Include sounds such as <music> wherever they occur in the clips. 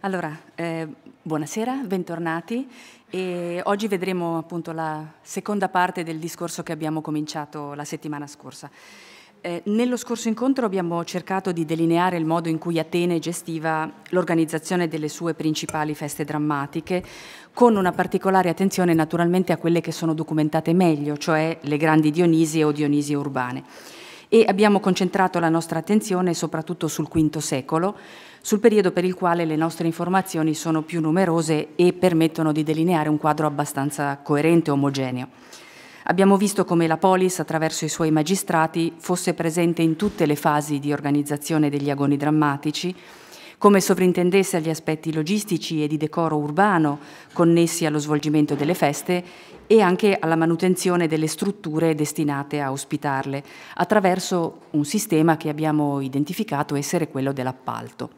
Allora, eh, buonasera, bentornati. E oggi vedremo appunto la seconda parte del discorso che abbiamo cominciato la settimana scorsa. Eh, nello scorso incontro abbiamo cercato di delineare il modo in cui Atene gestiva l'organizzazione delle sue principali feste drammatiche, con una particolare attenzione naturalmente a quelle che sono documentate meglio, cioè le grandi Dionisie o Dionisie urbane. E abbiamo concentrato la nostra attenzione soprattutto sul V secolo, sul periodo per il quale le nostre informazioni sono più numerose e permettono di delineare un quadro abbastanza coerente e omogeneo. Abbiamo visto come la polis, attraverso i suoi magistrati, fosse presente in tutte le fasi di organizzazione degli agoni drammatici, come sovrintendesse agli aspetti logistici e di decoro urbano connessi allo svolgimento delle feste e anche alla manutenzione delle strutture destinate a ospitarle, attraverso un sistema che abbiamo identificato essere quello dell'appalto.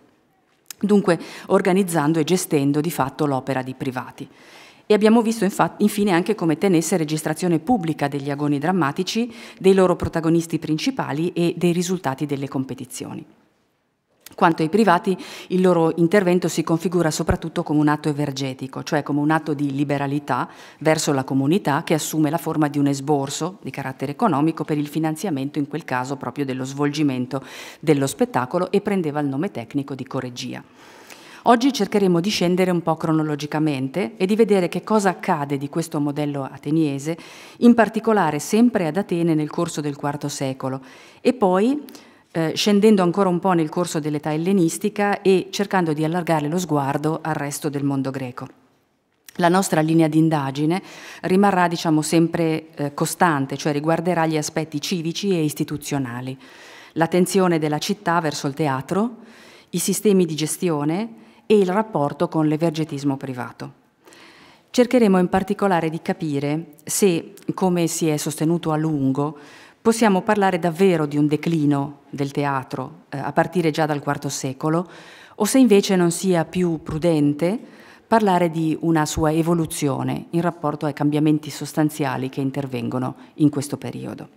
Dunque organizzando e gestendo di fatto l'opera di privati e abbiamo visto infatti, infine anche come tenesse registrazione pubblica degli agoni drammatici, dei loro protagonisti principali e dei risultati delle competizioni. Quanto ai privati, il loro intervento si configura soprattutto come un atto evergetico, cioè come un atto di liberalità verso la comunità che assume la forma di un esborso di carattere economico per il finanziamento, in quel caso proprio dello svolgimento dello spettacolo e prendeva il nome tecnico di correggia. Oggi cercheremo di scendere un po' cronologicamente e di vedere che cosa accade di questo modello ateniese, in particolare sempre ad Atene nel corso del IV secolo, e poi eh, scendendo ancora un po' nel corso dell'età ellenistica e cercando di allargare lo sguardo al resto del mondo greco. La nostra linea di indagine rimarrà diciamo, sempre eh, costante, cioè riguarderà gli aspetti civici e istituzionali, l'attenzione della città verso il teatro, i sistemi di gestione, e il rapporto con l'evergetismo privato. Cercheremo in particolare di capire se, come si è sostenuto a lungo, possiamo parlare davvero di un declino del teatro eh, a partire già dal IV secolo o se invece non sia più prudente parlare di una sua evoluzione in rapporto ai cambiamenti sostanziali che intervengono in questo periodo.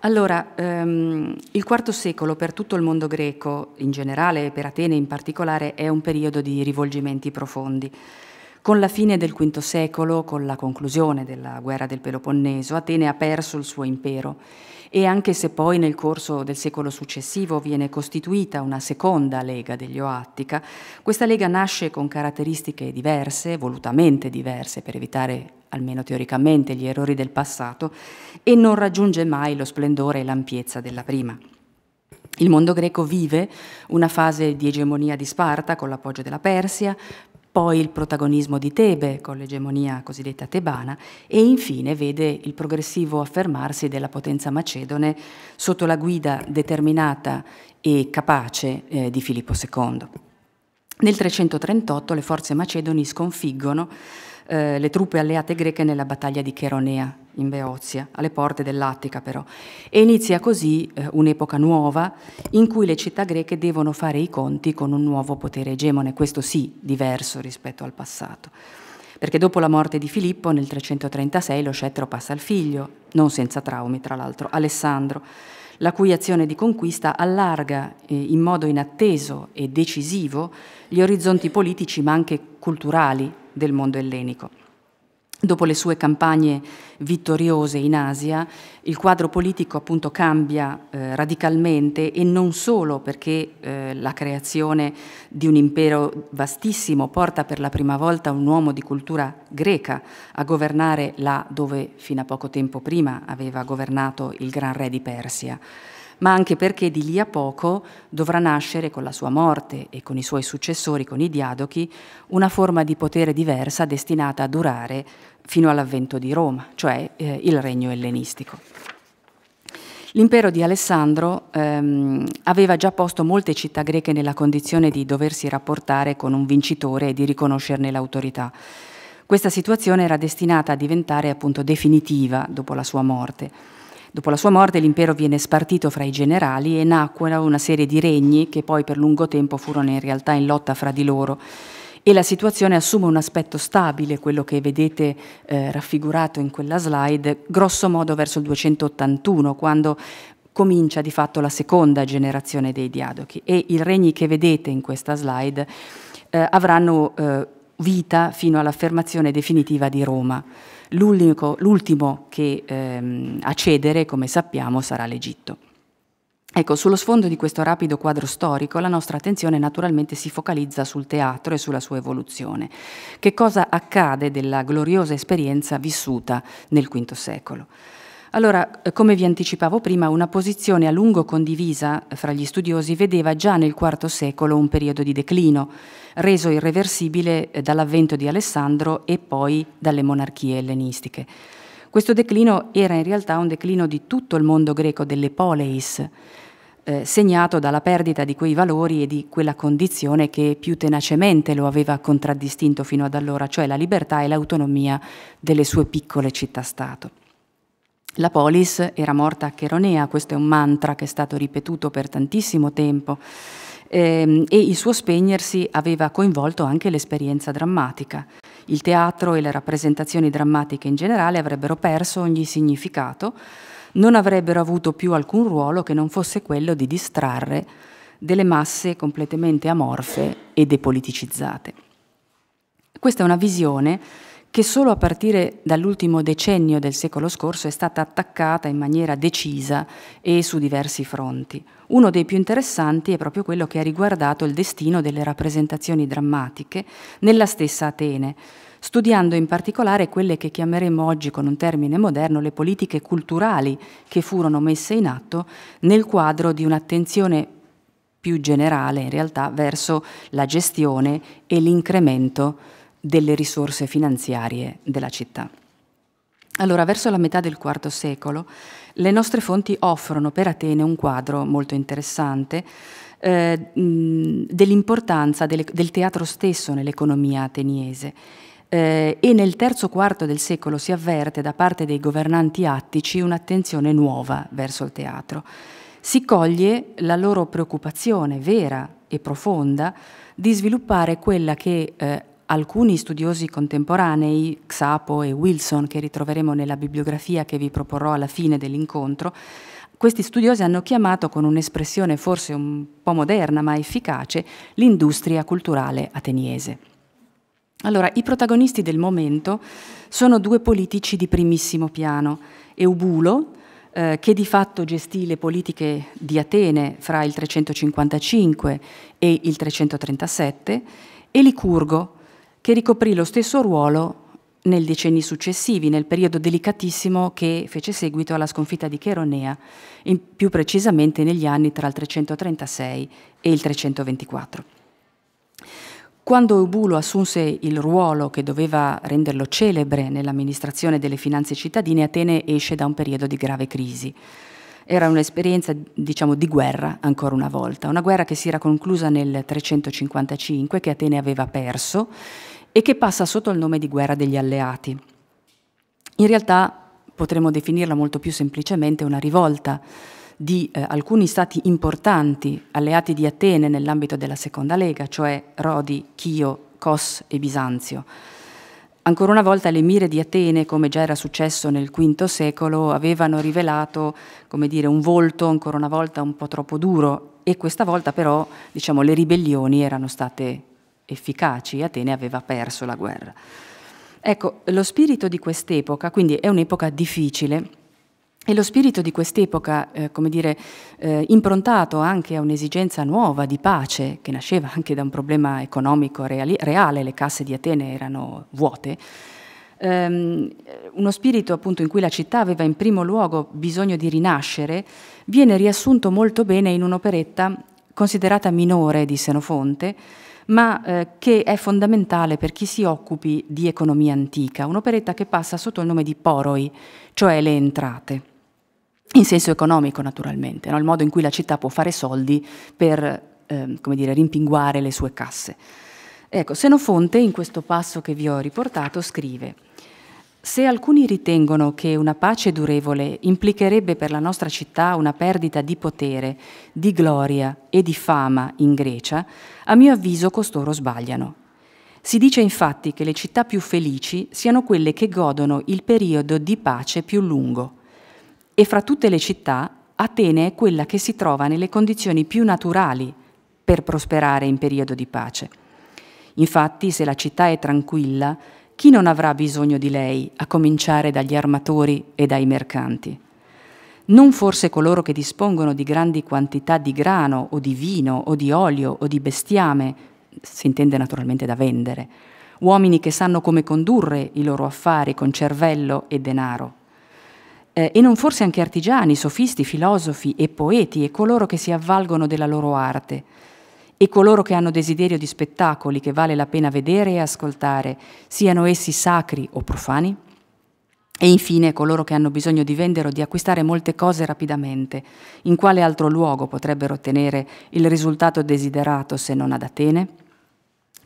Allora, ehm, il IV secolo per tutto il mondo greco in generale e per Atene in particolare è un periodo di rivolgimenti profondi. Con la fine del V secolo, con la conclusione della guerra del Peloponneso, Atene ha perso il suo impero e anche se poi nel corso del secolo successivo viene costituita una seconda lega degli Oattica, questa lega nasce con caratteristiche diverse, volutamente diverse per evitare almeno teoricamente, gli errori del passato e non raggiunge mai lo splendore e l'ampiezza della prima. Il mondo greco vive una fase di egemonia di Sparta con l'appoggio della Persia, poi il protagonismo di Tebe con l'egemonia cosiddetta tebana e infine vede il progressivo affermarsi della potenza macedone sotto la guida determinata e capace eh, di Filippo II. Nel 338 le forze macedoni sconfiggono eh, le truppe alleate greche nella battaglia di Cheronea in Beozia, alle porte dell'Attica però, e inizia così eh, un'epoca nuova in cui le città greche devono fare i conti con un nuovo potere egemone, questo sì diverso rispetto al passato. Perché dopo la morte di Filippo nel 336 lo scettro passa al figlio, non senza traumi tra l'altro, Alessandro, la cui azione di conquista allarga eh, in modo inatteso e decisivo gli orizzonti politici ma anche culturali del mondo ellenico. Dopo le sue campagne vittoriose in Asia, il quadro politico appunto cambia eh, radicalmente e non solo perché eh, la creazione di un impero vastissimo porta per la prima volta un uomo di cultura greca a governare là dove fino a poco tempo prima aveva governato il gran re di Persia, ma anche perché di lì a poco dovrà nascere con la sua morte e con i suoi successori, con i diadochi, una forma di potere diversa destinata a durare fino all'avvento di Roma, cioè eh, il regno ellenistico. L'impero di Alessandro ehm, aveva già posto molte città greche nella condizione di doversi rapportare con un vincitore e di riconoscerne l'autorità. Questa situazione era destinata a diventare appunto definitiva dopo la sua morte. Dopo la sua morte l'impero viene spartito fra i generali e nacque una serie di regni che poi per lungo tempo furono in realtà in lotta fra di loro e la situazione assume un aspetto stabile, quello che vedete eh, raffigurato in quella slide, grosso modo verso il 281, quando comincia di fatto la seconda generazione dei diadochi e i regni che vedete in questa slide eh, avranno eh, vita fino all'affermazione definitiva di Roma. L'ultimo che ehm, a cedere, come sappiamo, sarà l'Egitto. Ecco, sullo sfondo di questo rapido quadro storico la nostra attenzione naturalmente si focalizza sul teatro e sulla sua evoluzione. Che cosa accade della gloriosa esperienza vissuta nel V secolo? Allora, eh, come vi anticipavo prima, una posizione a lungo condivisa fra gli studiosi vedeva già nel IV secolo un periodo di declino, reso irreversibile eh, dall'avvento di Alessandro e poi dalle monarchie ellenistiche. Questo declino era in realtà un declino di tutto il mondo greco delle poleis, eh, segnato dalla perdita di quei valori e di quella condizione che più tenacemente lo aveva contraddistinto fino ad allora, cioè la libertà e l'autonomia delle sue piccole città-stato. La polis era morta a Cheronea, questo è un mantra che è stato ripetuto per tantissimo tempo ehm, e il suo spegnersi aveva coinvolto anche l'esperienza drammatica. Il teatro e le rappresentazioni drammatiche in generale avrebbero perso ogni significato, non avrebbero avuto più alcun ruolo che non fosse quello di distrarre delle masse completamente amorfe e depoliticizzate. Questa è una visione che solo a partire dall'ultimo decennio del secolo scorso è stata attaccata in maniera decisa e su diversi fronti. Uno dei più interessanti è proprio quello che ha riguardato il destino delle rappresentazioni drammatiche nella stessa Atene, studiando in particolare quelle che chiameremo oggi con un termine moderno le politiche culturali che furono messe in atto nel quadro di un'attenzione più generale in realtà verso la gestione e l'incremento delle risorse finanziarie della città. Allora, verso la metà del IV secolo, le nostre fonti offrono per Atene un quadro molto interessante eh, dell'importanza del, del teatro stesso nell'economia ateniese. Eh, e nel terzo quarto del secolo si avverte da parte dei governanti attici un'attenzione nuova verso il teatro. Si coglie la loro preoccupazione vera e profonda di sviluppare quella che eh, alcuni studiosi contemporanei, Xapo e Wilson, che ritroveremo nella bibliografia che vi proporrò alla fine dell'incontro, questi studiosi hanno chiamato con un'espressione forse un po' moderna ma efficace l'industria culturale ateniese. Allora, i protagonisti del momento sono due politici di primissimo piano, Eubulo, eh, che di fatto gestì le politiche di Atene fra il 355 e il 337, e Licurgo, che ricoprì lo stesso ruolo nei decenni successivi, nel periodo delicatissimo che fece seguito alla sconfitta di Cheronea, più precisamente negli anni tra il 336 e il 324. Quando Eubulo assunse il ruolo che doveva renderlo celebre nell'amministrazione delle finanze cittadine, Atene esce da un periodo di grave crisi. Era un'esperienza, diciamo, di guerra, ancora una volta, una guerra che si era conclusa nel 355, che Atene aveva perso e che passa sotto il nome di guerra degli alleati. In realtà potremmo definirla molto più semplicemente una rivolta di eh, alcuni stati importanti alleati di Atene nell'ambito della seconda lega, cioè Rodi, Chio, Kos e Bisanzio. Ancora una volta le mire di Atene, come già era successo nel V secolo, avevano rivelato dire, un volto ancora una volta un po' troppo duro e questa volta però diciamo, le ribellioni erano state efficaci, Atene aveva perso la guerra. Ecco, lo spirito di quest'epoca, quindi è un'epoca difficile, e lo spirito di quest'epoca, eh, come dire, eh, improntato anche a un'esigenza nuova di pace, che nasceva anche da un problema economico reali, reale, le casse di Atene erano vuote, ehm, uno spirito appunto in cui la città aveva in primo luogo bisogno di rinascere, viene riassunto molto bene in un'operetta considerata minore di Senofonte, ma eh, che è fondamentale per chi si occupi di economia antica, un'operetta che passa sotto il nome di poroi, cioè le entrate, in senso economico naturalmente, no? il modo in cui la città può fare soldi per eh, come dire, rimpinguare le sue casse. Ecco, Senofonte in questo passo che vi ho riportato scrive se alcuni ritengono che una pace durevole implicherebbe per la nostra città una perdita di potere, di gloria e di fama in Grecia, a mio avviso costoro sbagliano. Si dice infatti che le città più felici siano quelle che godono il periodo di pace più lungo. E fra tutte le città Atene è quella che si trova nelle condizioni più naturali per prosperare in periodo di pace. Infatti, se la città è tranquilla, chi non avrà bisogno di lei, a cominciare dagli armatori e dai mercanti? Non forse coloro che dispongono di grandi quantità di grano o di vino o di olio o di bestiame, si intende naturalmente da vendere, uomini che sanno come condurre i loro affari con cervello e denaro. Eh, e non forse anche artigiani, sofisti, filosofi e poeti e coloro che si avvalgono della loro arte, e coloro che hanno desiderio di spettacoli che vale la pena vedere e ascoltare, siano essi sacri o profani? E infine coloro che hanno bisogno di vendere o di acquistare molte cose rapidamente, in quale altro luogo potrebbero ottenere il risultato desiderato se non ad Atene?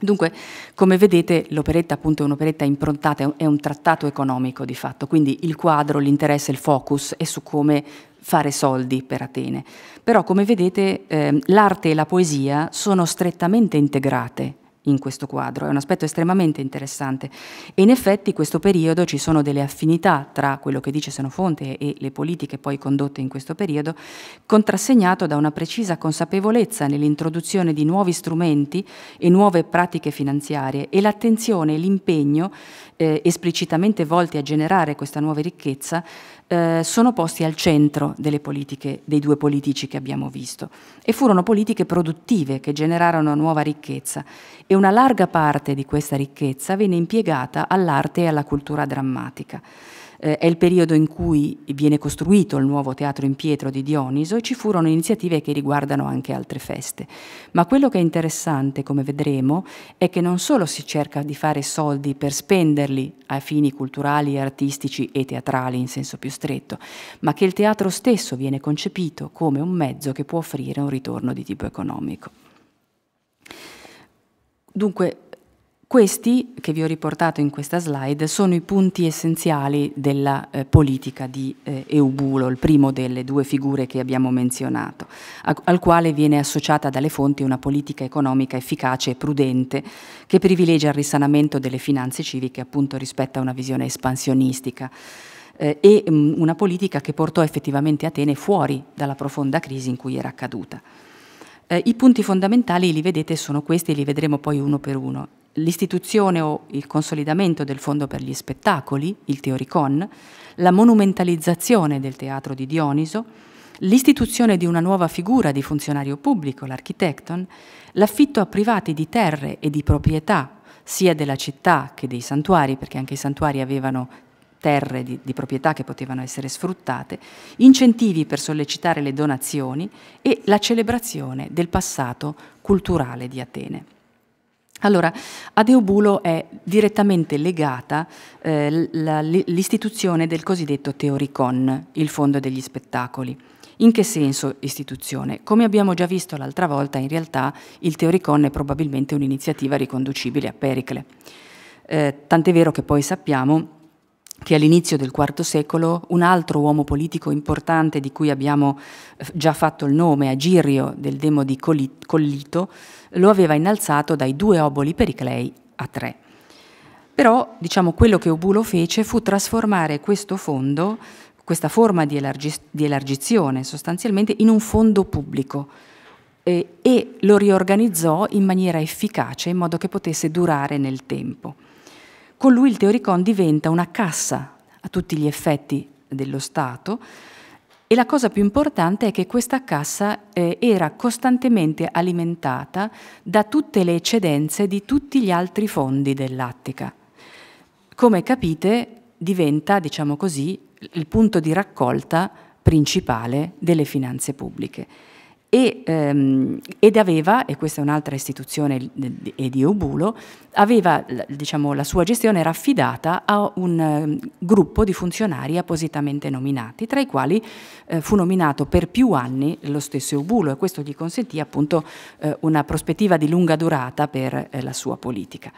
Dunque, come vedete, l'operetta appunto è un'operetta improntata, è un trattato economico di fatto, quindi il quadro, l'interesse, il focus è su come fare soldi per Atene. Però, come vedete, eh, l'arte e la poesia sono strettamente integrate in questo quadro, è un aspetto estremamente interessante. E in effetti in questo periodo ci sono delle affinità tra quello che dice Senofonte e le politiche poi condotte in questo periodo, contrassegnato da una precisa consapevolezza nell'introduzione di nuovi strumenti e nuove pratiche finanziarie e l'attenzione e l'impegno eh, esplicitamente volti a generare questa nuova ricchezza eh, sono posti al centro delle politiche dei due politici che abbiamo visto. E furono politiche produttive che generarono nuova ricchezza. E una larga parte di questa ricchezza venne impiegata all'arte e alla cultura drammatica eh, è il periodo in cui viene costruito il nuovo teatro in Pietro di Dioniso e ci furono iniziative che riguardano anche altre feste. Ma quello che è interessante, come vedremo, è che non solo si cerca di fare soldi per spenderli a fini culturali, artistici e teatrali in senso più stretto, ma che il teatro stesso viene concepito come un mezzo che può offrire un ritorno di tipo economico. Dunque, questi, che vi ho riportato in questa slide, sono i punti essenziali della eh, politica di eh, Eubulo, il primo delle due figure che abbiamo menzionato, a, al quale viene associata dalle fonti una politica economica efficace e prudente che privilegia il risanamento delle finanze civiche appunto rispetto a una visione espansionistica eh, e mh, mm, una politica che portò effettivamente Atene fuori dalla profonda crisi in cui era accaduta. Eh, I punti fondamentali li vedete sono questi e li vedremo poi uno per uno l'istituzione o il consolidamento del Fondo per gli spettacoli, il Teoricon, la monumentalizzazione del teatro di Dioniso, l'istituzione di una nuova figura di funzionario pubblico, l'architecton, l'affitto a privati di terre e di proprietà, sia della città che dei santuari, perché anche i santuari avevano terre di, di, proprietà che potevano essere sfruttate, incentivi per sollecitare le donazioni e la celebrazione del passato culturale di Atene. Allora, ad Eubulo è direttamente legata eh, l'istituzione del cosiddetto Teoricon, il fondo degli spettacoli. In che senso istituzione? Come abbiamo già visto l'altra volta, in realtà il Teoricon è probabilmente un'iniziativa riconducibile a Pericle. Eh, tant'è vero che poi sappiamo che all'inizio del IV secolo un altro uomo politico importante di cui abbiamo eh, già fatto il nome, Agirio del Demo di Collito, lo aveva innalzato dai due oboli periclei a tre. Però, diciamo, quello che Obulo fece fu trasformare questo fondo, questa forma di, elargi- di elargizione sostanzialmente, in un fondo pubblico eh, e lo riorganizzò in maniera efficace in modo che potesse durare nel tempo. Con lui il Teoricon diventa una cassa a tutti gli effetti dello Stato, e la cosa più importante è che questa cassa eh, era costantemente alimentata da tutte le eccedenze di tutti gli altri fondi dell'Attica. Come capite, diventa, diciamo così, il punto di raccolta principale delle finanze pubbliche e, ehm, ed aveva, e questa è un'altra istituzione di Eubulo, aveva, diciamo, la sua gestione era affidata a un um, gruppo di funzionari appositamente nominati, tra i quali eh, fu nominato per più anni lo stesso Eubulo e questo gli consentì appunto eh, una prospettiva di lunga durata per eh, la sua politica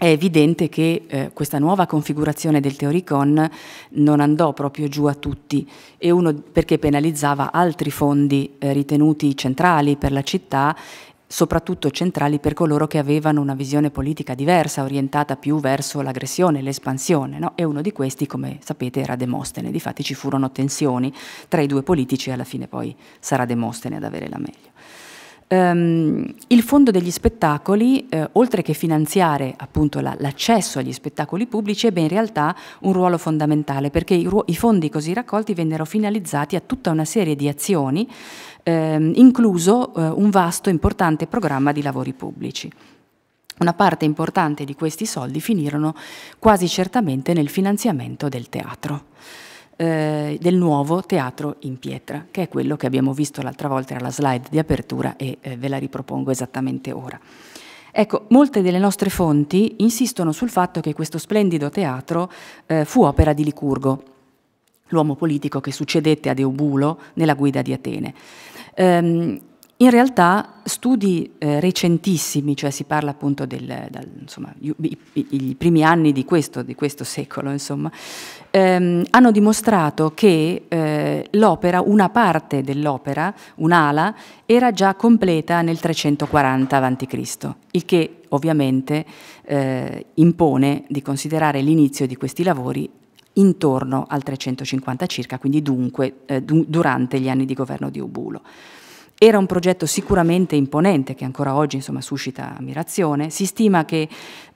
è evidente che eh, questa nuova configurazione del Teoricon non andò proprio giù a tutti e uno perché penalizzava altri fondi eh, ritenuti centrali per la città soprattutto centrali per coloro che avevano una visione politica diversa, orientata più verso l'aggressione, l'espansione, no? e uno di questi, come sapete, era Demostene. Difatti ci furono tensioni tra i due politici e alla fine poi sarà Demostene ad avere la meglio. Um, il fondo degli spettacoli, eh, oltre che finanziare appunto la, l'accesso agli spettacoli pubblici, ebbe in realtà un ruolo fondamentale perché i, i, fondi così raccolti vennero finalizzati a tutta una serie di azioni, ehm, incluso eh, un vasto importante programma di lavori pubblici. Una parte importante di questi soldi finirono quasi certamente nel finanziamento del teatro eh, del nuovo teatro in pietra, che è quello che abbiamo visto l'altra volta, era la slide di apertura e eh, ve la ripropongo esattamente ora. Ecco, molte delle nostre fonti insistono sul fatto che questo splendido teatro eh, fu opera di Licurgo, l'uomo politico che succedette a Eubulo nella guida di Atene. Um, in realtà studi eh, recentissimi, cioè si parla appunto del, dal, insomma, i, i, i, primi anni di questo, di questo secolo, insomma, ehm, hanno dimostrato che eh, l'opera, una parte dell'opera, un'ala, era già completa nel 340 a.C., il che ovviamente eh, impone di considerare l'inizio di questi lavori intorno al 350 circa, quindi dunque eh, du durante gli anni di governo di Ubulo. Era un progetto sicuramente imponente che ancora oggi insomma, suscita ammirazione. Si stima che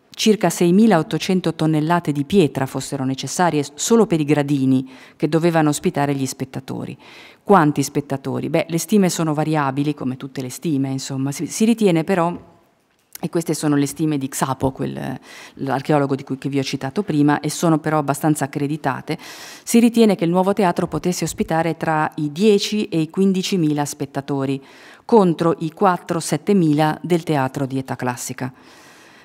circa 6.800 tonnellate di pietra fossero necessarie solo per i gradini che dovevano ospitare gli spettatori. Quanti spettatori? Beh, le stime sono variabili, come tutte le stime, insomma. Si, ritiene però e queste sono le stime di Xapo, l'archeologo cui vi ho citato prima, e sono però abbastanza accreditate. Si ritiene che il nuovo teatro potesse ospitare tra i 10 e i 15 mila spettatori, contro i 4-7 mila del teatro di età classica.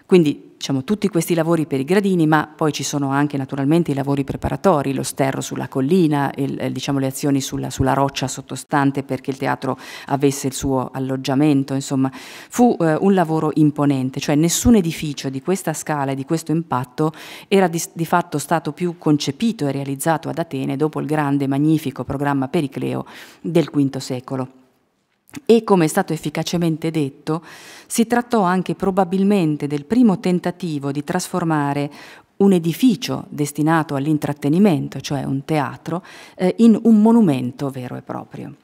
Quindi diciamo, tutti questi lavori per i gradini, ma poi ci sono anche naturalmente i lavori preparatori, lo sterro sulla collina, il, diciamo, le azioni sulla, sulla, roccia sottostante perché il teatro avesse il suo alloggiamento, insomma fu eh, un lavoro imponente, cioè nessun edificio di questa scala e di questo impatto era di, di fatto stato più concepito e realizzato ad Atene dopo il grande, magnifico programma Pericleo del V secolo. E come è stato efficacemente detto, si trattò anche probabilmente del primo tentativo di trasformare un edificio destinato all'intrattenimento, cioè un teatro, eh, in un monumento vero e proprio.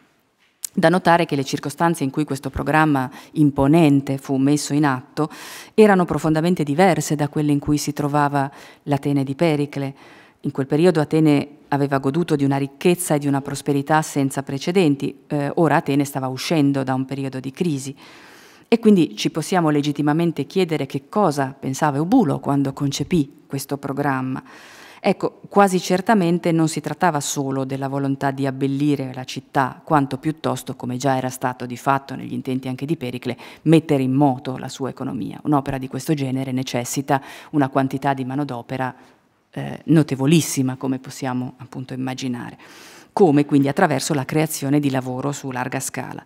Da notare che le circostanze in cui questo programma imponente fu messo in atto erano profondamente diverse da quelle in cui si trovava l'Atene di Pericle, in quel periodo Atene aveva goduto di una ricchezza e di una prosperità senza precedenti, eh, ora Atene stava uscendo da un periodo di crisi. E quindi ci possiamo legittimamente chiedere che cosa pensava Eubulo quando concepì questo programma. Ecco, quasi certamente non si trattava solo della volontà di abbellire la città, quanto piuttosto, come già era stato di fatto negli intenti anche di Pericle, mettere in moto la sua economia. Un'opera di questo genere necessita una quantità di manodopera eh, notevolissima, come possiamo appunto immaginare, come quindi attraverso la creazione di lavoro su larga scala.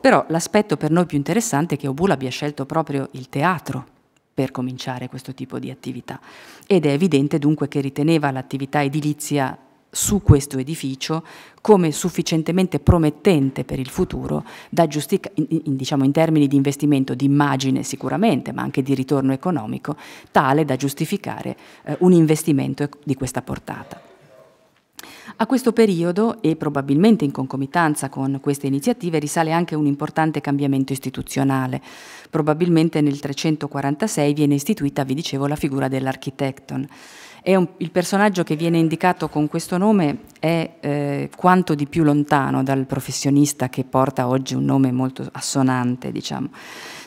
Però l'aspetto per noi più interessante è che Obul abbia scelto proprio il teatro per cominciare questo tipo di attività ed è evidente dunque che riteneva l'attività edilizia su questo edificio come sufficientemente promettente per il futuro da in, in, diciamo, in termini di investimento di immagine sicuramente, ma anche di ritorno economico, tale da giustificare eh, un investimento di questa portata. A questo periodo, e probabilmente in concomitanza con queste iniziative, risale anche un importante cambiamento istituzionale. Probabilmente nel 346 viene istituita, vi dicevo, la figura dell'architecton un, il personaggio che viene indicato con questo nome è eh, quanto di più lontano dal professionista che porta oggi un nome molto assonante, diciamo.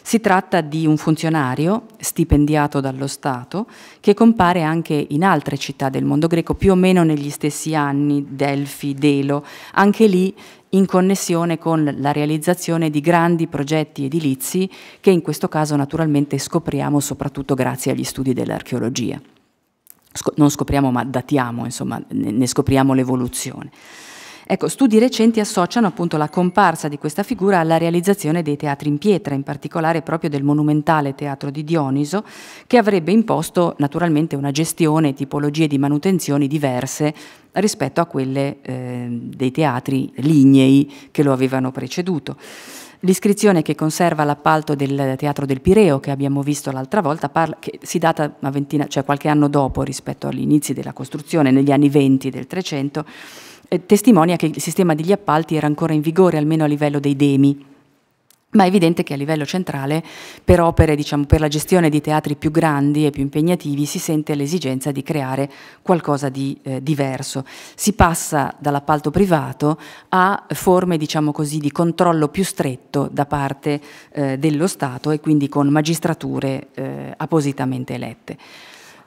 Si tratta di un funzionario stipendiato dallo Stato che compare anche in altre città del mondo greco, più o meno negli stessi anni, Delfi, Delo, anche lì in connessione con la realizzazione di grandi progetti edilizi che in questo caso naturalmente scopriamo soprattutto grazie agli studi dell'archeologia non scopriamo ma datiamo, insomma, ne scopriamo l'evoluzione. Ecco, studi recenti associano appunto la comparsa di questa figura alla realizzazione dei teatri in pietra, in particolare proprio del monumentale teatro di Dioniso, che avrebbe imposto naturalmente una gestione e tipologie di manutenzioni diverse rispetto a quelle eh, dei teatri lignei che lo avevano preceduto. L'iscrizione che conserva l'appalto del Teatro del Pireo, che abbiamo visto l'altra volta, parla, che si data ventina, cioè qualche anno dopo rispetto agli inizi della costruzione, negli anni 20 del Trecento, eh, testimonia che il sistema degli appalti era ancora in vigore, almeno a livello dei demi ma è evidente che a livello centrale, per opere, diciamo, per la gestione di teatri più grandi e più impegnativi, si sente l'esigenza di creare qualcosa di eh, diverso. Si passa dall'appalto privato a forme, diciamo così, di controllo più stretto da parte eh, dello Stato e quindi con magistrature eh, appositamente elette.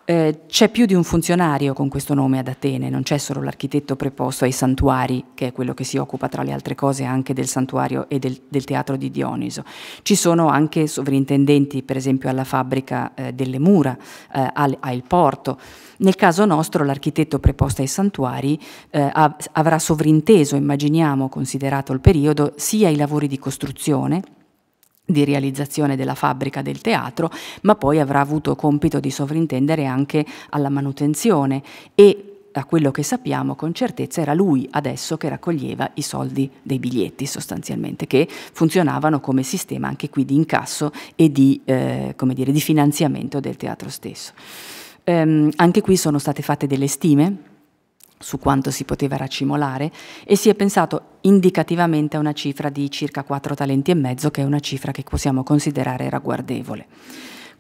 Eh, c'è più di un funzionario con questo nome ad Atene, non c'è solo l'architetto preposto ai santuari, che è quello che si occupa tra le altre cose anche del santuario e del, del teatro di Dioniso. Ci sono anche sovrintendenti, per esempio alla fabbrica eh, delle mura, eh, al, al, porto. Nel caso nostro l'architetto preposto ai santuari eh, avrà sovrinteso, immaginiamo, considerato il periodo, sia i lavori di costruzione, di realizzazione della fabbrica del teatro, ma poi avrà avuto compito di sovrintendere anche alla manutenzione e a quello che sappiamo con certezza era lui adesso che raccoglieva i soldi dei biglietti sostanzialmente, che funzionavano come sistema anche qui di incasso e di, eh, dire, di finanziamento del teatro stesso. Ehm, anche qui sono state fatte delle stime su quanto si poteva racimolare e si è pensato indicativamente a una cifra di circa 4 talenti e mezzo, che è una cifra che possiamo considerare ragguardevole.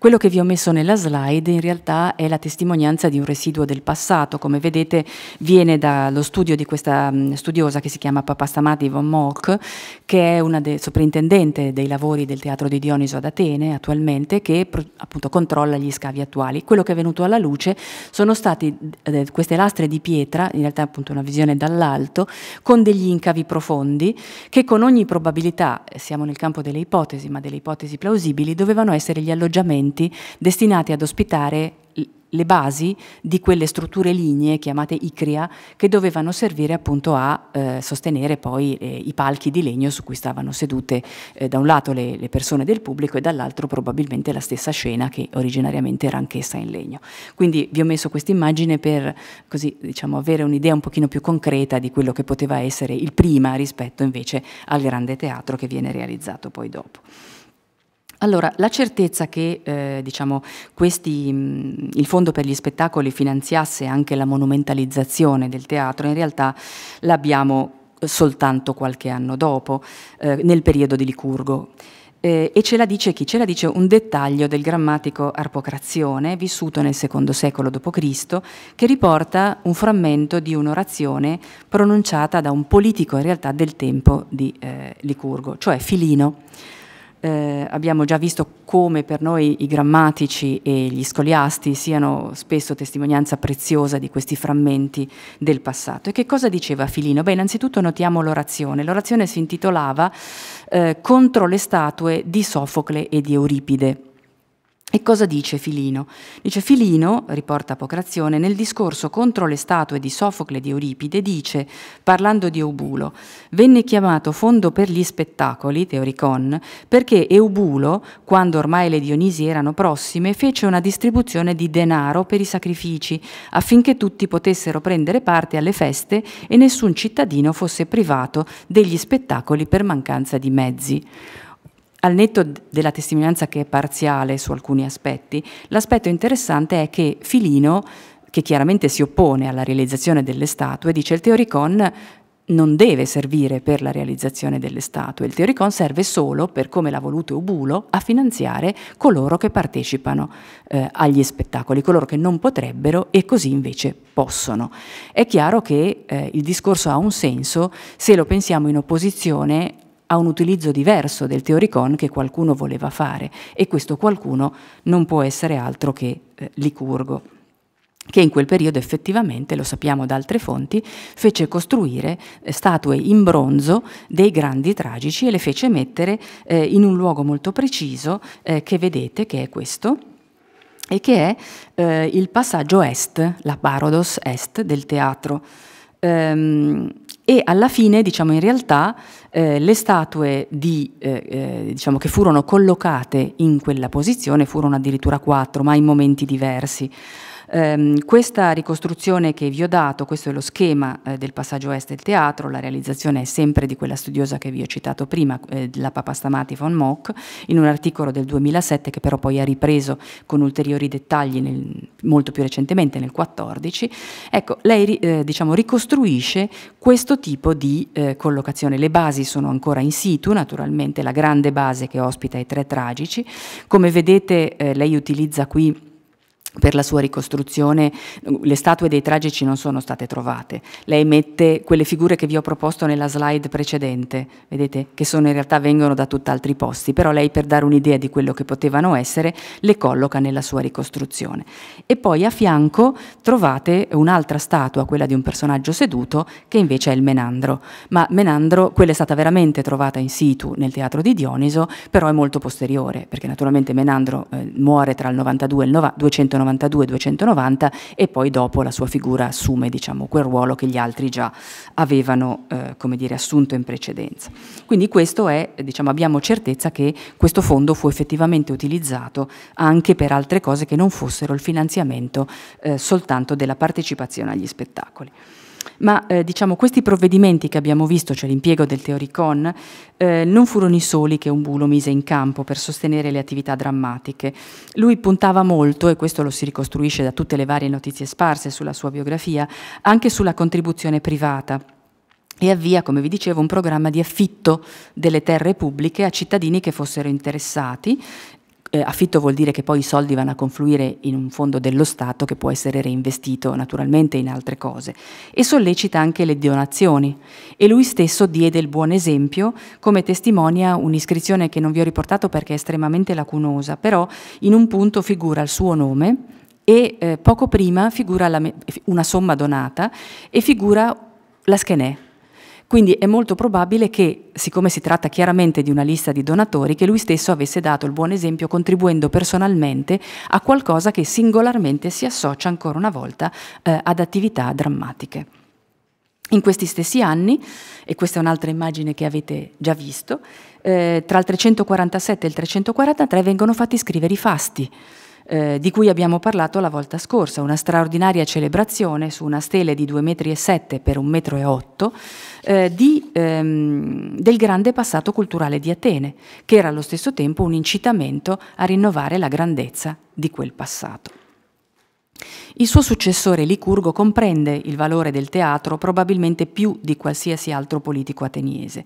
Quello che vi ho messo nella slide in realtà è la testimonianza di un residuo del passato, come vedete viene dallo studio di questa mm, studiosa che si chiama Papastamati von Mock, che è una de soprintendente dei lavori del Teatro di Dioniso ad Atene attualmente, che appunto controlla gli scavi attuali. Quello che è venuto alla luce sono state eh, queste lastre di pietra, in realtà appunto una visione dall'alto, con degli incavi profondi che con ogni probabilità, siamo nel campo delle ipotesi, ma delle ipotesi plausibili, dovevano essere gli alloggiamenti strumenti destinati ad ospitare le basi di quelle strutture lignee chiamate ICRIA che dovevano servire appunto a eh, sostenere poi eh, i palchi di legno su cui stavano sedute eh, da un lato le, le, persone del pubblico e dall'altro probabilmente la stessa scena che originariamente era anch'essa in legno. Quindi vi ho messo questa immagine per così diciamo avere un'idea un pochino più concreta di quello che poteva essere il prima rispetto invece al grande teatro che viene realizzato poi dopo. Allora, la certezza che eh, diciamo, questi, mh, il Fondo per gli spettacoli finanziasse anche la monumentalizzazione del teatro, in realtà l'abbiamo soltanto qualche anno dopo, eh, nel periodo di Licurgo. Eh, e ce la dice chi? Ce la dice un dettaglio del grammatico Arpocrazione, vissuto nel secondo secolo d.C., che riporta un frammento di un'orazione pronunciata da un politico in realtà del tempo di eh, Licurgo, cioè Filino eh, abbiamo già visto come per noi i grammatici e gli scoliasti siano spesso testimonianza preziosa di questi frammenti del passato. E che cosa diceva Filino? Beh, innanzitutto notiamo l'orazione. L'orazione si intitolava eh, Contro le statue di Sofocle e di Euripide. E cosa dice Filino? Dice Filino, riporta Apocrazione, nel discorso contro le statue di Sofocle e di Euripide, dice, parlando di Eubulo, venne chiamato fondo per gli spettacoli, Teoricon, perché Eubulo, quando ormai le Dionisi erano prossime, fece una distribuzione di denaro per i sacrifici, affinché tutti potessero prendere parte alle feste e nessun cittadino fosse privato degli spettacoli per mancanza di mezzi. Al netto della testimonianza che è parziale su alcuni aspetti, l'aspetto interessante è che Filino, che chiaramente si oppone alla realizzazione delle statue, dice il Teoricon non deve servire per la realizzazione delle statue, il Teoricon serve solo, per come l'ha voluto Eubulo, a finanziare coloro che partecipano eh, agli spettacoli, coloro che non potrebbero e così invece possono. È chiaro che eh, il discorso ha un senso se lo pensiamo in opposizione a un utilizzo diverso del teoricon che qualcuno voleva fare e questo qualcuno non può essere altro che eh, Licurgo che in quel periodo effettivamente, lo sappiamo da altre fonti, fece costruire eh, statue in bronzo dei grandi tragici e le fece mettere eh, in un luogo molto preciso eh, che vedete che è questo e che è eh, il passaggio est, la Parodos est del teatro. Ehm, e alla fine, diciamo in realtà, eh, le statue di, eh, eh, diciamo che furono collocate in quella posizione furono addirittura quattro, ma in momenti diversi. Ehm, questa ricostruzione che vi ho dato, questo è lo schema eh, del passaggio est del teatro, la realizzazione è sempre di quella studiosa che vi ho citato prima, eh, la Papastamati von Mock, in un articolo del 2007 che però poi ha ripreso con ulteriori dettagli nel, molto più recentemente nel 2014. Ecco, lei eh, diciamo, ricostruisce questo tipo di eh, collocazione. Le basi sono ancora in situ, naturalmente la grande base che ospita i tre tragici. Come vedete eh, lei utilizza qui per la sua ricostruzione le statue dei tragici non sono state trovate. Lei mette quelle figure che vi ho proposto nella slide precedente, vedete, che sono in realtà vengono da tutt'altri posti, però lei per dare un'idea di quello che potevano essere le colloca nella sua ricostruzione. E poi a fianco trovate un'altra statua, quella di un personaggio seduto, che invece è il Menandro. Ma Menandro, quella è stata veramente trovata in situ nel teatro di Dioniso, però è molto posteriore, perché naturalmente Menandro eh, muore tra il 92 e il 290 292-290 e poi dopo la sua figura assume diciamo, quel ruolo che gli altri già avevano eh, come dire, assunto in precedenza. Quindi questo è, diciamo, abbiamo certezza che questo fondo fu effettivamente utilizzato anche per altre cose che non fossero il finanziamento eh, soltanto della partecipazione agli spettacoli ma eh, diciamo, questi provvedimenti che abbiamo visto, cioè l'impiego del Teoricon, eh, non furono i soli che Umbulo mise in campo per sostenere le attività drammatiche. Lui puntava molto, e questo lo si ricostruisce da tutte le varie notizie sparse sulla sua biografia, anche sulla contribuzione privata e avvia, come vi dicevo, un programma di affitto delle terre pubbliche a cittadini che fossero interessati eh, affitto vuol dire che poi i soldi vanno a confluire in un fondo dello Stato che può essere reinvestito naturalmente in altre cose. E sollecita anche le donazioni. E lui stesso diede il buon esempio come testimonia un'iscrizione che non vi ho riportato perché è estremamente lacunosa, però in un punto figura il suo nome e eh, poco prima figura la, una somma donata e figura la schenè quindi è molto probabile che, siccome si tratta chiaramente di una lista di donatori, che lui stesso avesse dato il buon esempio contribuendo personalmente a qualcosa che singolarmente si associa ancora una volta eh, ad attività drammatiche. In questi stessi anni, e questa è un'altra immagine che avete già visto, eh, tra il 347 e il 343 vengono fatti scrivere i fasti, eh, di cui abbiamo parlato la volta scorsa, una straordinaria celebrazione su una stele di 2,7 metri per 1,8 metri eh, di, ehm, del grande passato culturale di Atene, che era allo stesso tempo un incitamento a rinnovare la grandezza di quel passato. Il suo successore Licurgo comprende il valore del teatro probabilmente più di qualsiasi altro politico ateniese.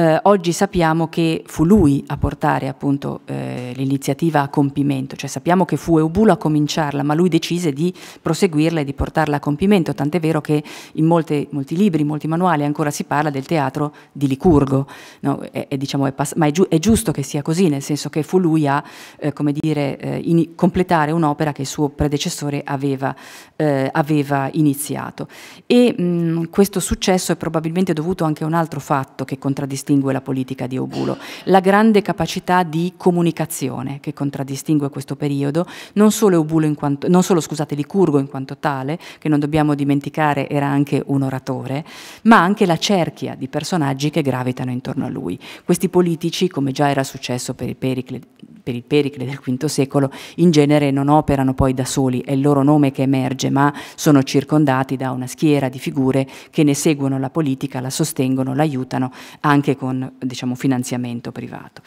Eh, oggi sappiamo che fu lui a portare appunto eh, l'iniziativa a compimento, cioè sappiamo che fu Eubulo a cominciarla, ma lui decise di proseguirla e di portarla a compimento, tant'è vero che in molte, molti libri, in molti manuali ancora si parla del teatro di Licurgo, no? è, è, diciamo, è ma è, giu è, giusto che sia così, nel senso che fu lui a eh, come dire, eh, completare un'opera che il suo predecessore aveva, eh, aveva iniziato. E mh, questo successo è probabilmente dovuto anche a un altro fatto che contraddistingue contraddistingue la politica di Obulo, la grande capacità di comunicazione che contraddistingue questo periodo, non solo, quanto, non solo scusate, Licurgo in quanto tale, che non dobbiamo dimenticare era anche un oratore, ma anche la cerchia di personaggi che gravitano intorno a lui. Questi politici, come già era successo per il Pericle, per il Pericle del V secolo, in genere non operano poi da soli, è il loro nome che emerge, ma sono circondati da una schiera di figure che ne seguono la politica, la sostengono, l'aiutano anche anche con diciamo, finanziamento privato.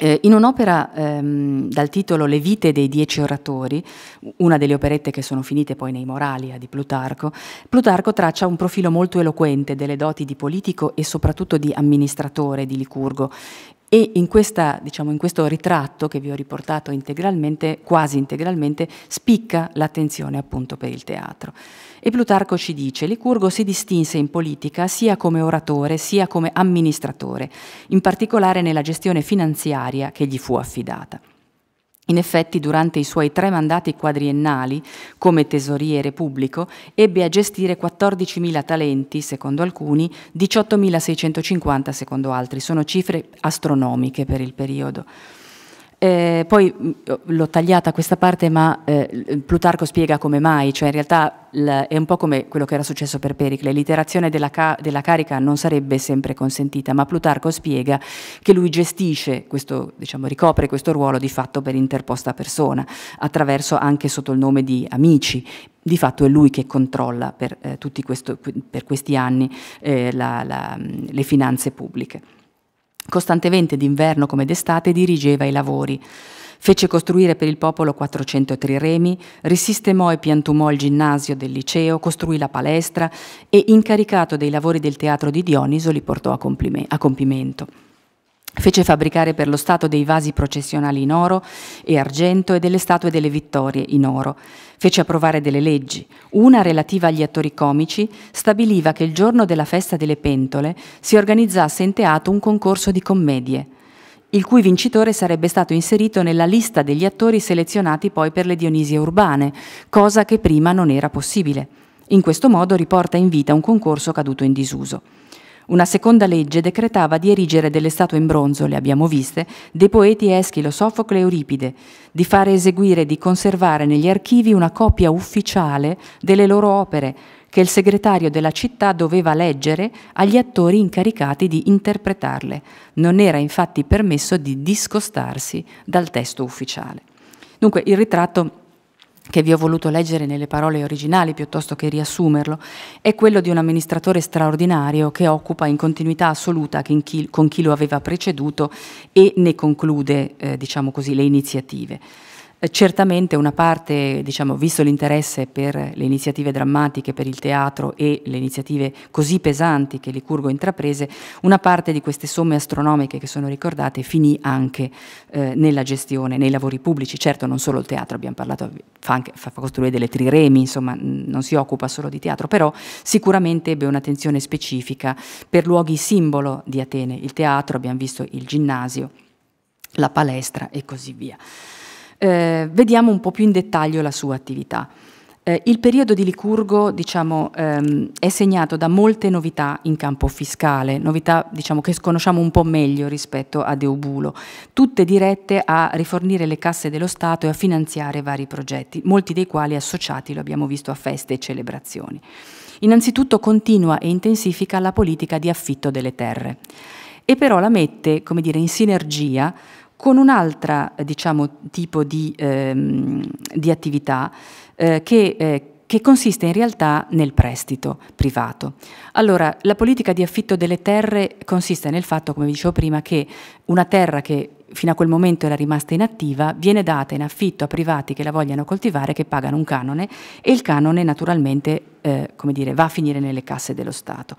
Eh, in un'opera ehm, dal titolo Le vite dei dieci oratori, una delle operette che sono finite poi nei Moralia di Plutarco, Plutarco traccia un profilo molto eloquente delle doti di politico e soprattutto di amministratore di Licurgo e in, questa, diciamo, in questo ritratto che vi ho riportato integralmente, quasi integralmente, spicca l'attenzione appunto per il teatro. E Plutarco ci dice, Licurgo si distinse in politica sia come oratore sia come amministratore, in particolare nella gestione finanziaria che gli fu affidata. In effetti, durante i suoi tre mandati quadriennali come tesoriere pubblico, ebbe a gestire 14.000 talenti, secondo alcuni, 18.650 secondo altri. Sono cifre astronomiche per il periodo. Eh, poi mm, l'ho tagliata questa parte, ma eh, Plutarco spiega come mai, cioè in realtà è un po' come quello che era successo per Pericle, l'iterazione della, ca della, carica non sarebbe sempre consentita, ma Plutarco spiega che lui gestisce questo, diciamo, ricopre questo ruolo di fatto per interposta persona, attraverso anche sotto il nome di amici. Di fatto è lui che controlla per, eh, questo, per questi anni eh, la, la, le finanze pubbliche. Costantemente d'inverno come d'estate dirigeva i lavori. Fece costruire per il popolo 400 triremi, risistemò e piantumò il ginnasio del liceo, costruì la palestra e, incaricato dei lavori del teatro di Dioniso, li portò a, a compimento. Fece fabbricare per lo Stato dei vasi processionali in oro e argento e delle statue delle vittorie in oro. Fece approvare delle leggi. Una relativa agli attori comici stabiliva che il giorno della festa delle pentole si organizzasse in teatro un concorso di commedie, il cui vincitore sarebbe stato inserito nella lista degli attori selezionati poi per le Dionisie urbane, cosa che prima non era possibile. In questo modo riporta in vita un concorso caduto in disuso. Una seconda legge decretava di erigere delle statue in bronzo, le abbiamo viste, dei poeti Eschilo, Sofocle e Euripide, di fare eseguire e di conservare negli archivi una copia ufficiale delle loro opere, che il segretario della città doveva leggere agli attori incaricati di interpretarle. Non era infatti permesso di discostarsi dal testo ufficiale. Dunque il ritratto che vi ho voluto leggere nelle parole originali piuttosto che riassumerlo, è quello di un amministratore straordinario che occupa in continuità assoluta con chi lo aveva preceduto e ne conclude, eh, diciamo così, le iniziative. Eh, certamente una parte, diciamo, visto l'interesse per le iniziative drammatiche, per il teatro e le iniziative così pesanti che Licurgo intraprese, una parte di queste somme astronomiche che sono ricordate finì anche eh, nella gestione, nei lavori pubblici. Certo non solo il teatro, abbiamo parlato, fa, anche, fa costruire delle triremi, insomma non si occupa solo di teatro, però sicuramente ebbe un'attenzione specifica per luoghi simbolo di Atene, il teatro, abbiamo visto il ginnasio, la palestra e così via. Eh, vediamo un po' più in dettaglio la sua attività. Eh, il periodo di Licurgo diciamo, ehm, è segnato da molte novità in campo fiscale, novità diciamo, che conosciamo un po' meglio rispetto a Deobulo, tutte dirette a rifornire le casse dello Stato e a finanziare vari progetti, molti dei quali associati, lo abbiamo visto, a feste e celebrazioni. Innanzitutto continua e intensifica la politica di affitto delle terre e però la mette, come dire, in sinergia con un altro diciamo, tipo di, ehm, di attività eh, che, eh, che consiste in realtà nel prestito privato. Allora, la politica di affitto delle terre consiste nel fatto, come dicevo prima, che una terra che fino a quel momento era rimasta inattiva, viene data in affitto a privati che la vogliano coltivare, che pagano un canone e il canone naturalmente eh, come dire, va a finire nelle casse dello Stato.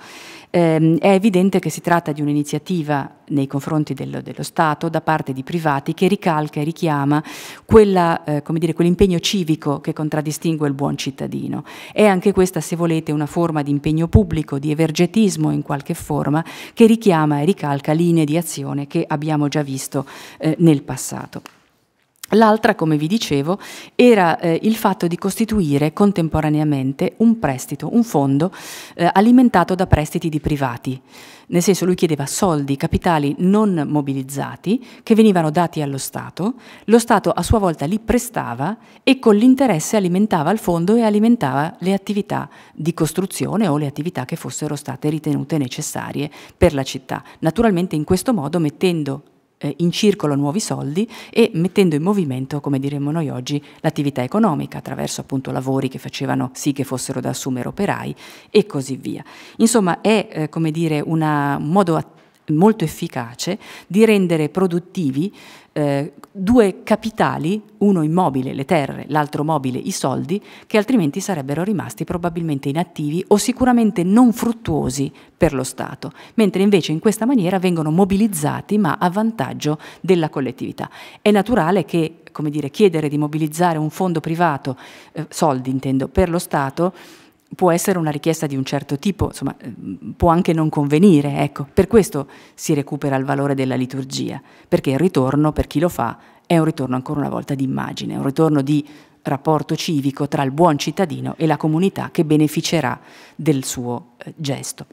Eh, è evidente che si tratta di un'iniziativa nei confronti dello, dello, Stato da parte di privati che ricalca e richiama quella, eh, dire, quell'impegno civico che contraddistingue il buon cittadino. È anche questa, se volete, una forma di impegno pubblico, di evergetismo in qualche forma, che richiama e ricalca linee di azione che abbiamo già visto eh, nel passato. L'altra, come vi dicevo, era eh, il fatto di costituire contemporaneamente un prestito, un fondo eh, alimentato da prestiti di privati. Nel senso lui chiedeva soldi, capitali non mobilizzati che venivano dati allo Stato, lo Stato a sua volta li prestava e con l'interesse alimentava il fondo e alimentava le attività di costruzione o le attività che fossero state ritenute necessarie per la città. Naturalmente in questo modo mettendo eh, in circolo nuovi soldi e mettendo in movimento, come diremmo noi oggi, l'attività economica attraverso appunto lavori che facevano sì che fossero da assumere operai e così via. Insomma è eh, come dire una, un modo molto efficace di rendere produttivi eh, due capitali, uno immobile, le terre, l'altro mobile, i soldi, che altrimenti sarebbero rimasti probabilmente inattivi o sicuramente non fruttuosi per lo Stato, mentre invece in questa maniera vengono mobilizzati ma a vantaggio della collettività. È naturale che come dire, chiedere di mobilizzare un fondo privato, eh, soldi intendo, per lo Stato, può essere una richiesta di un certo tipo, insomma, ehm, può anche non convenire, ecco. Per questo si recupera il valore della liturgia, perché il ritorno, per chi lo fa, è un ritorno ancora una volta di immagine, un ritorno di rapporto civico tra il buon cittadino e la comunità che beneficerà del suo eh, gesto.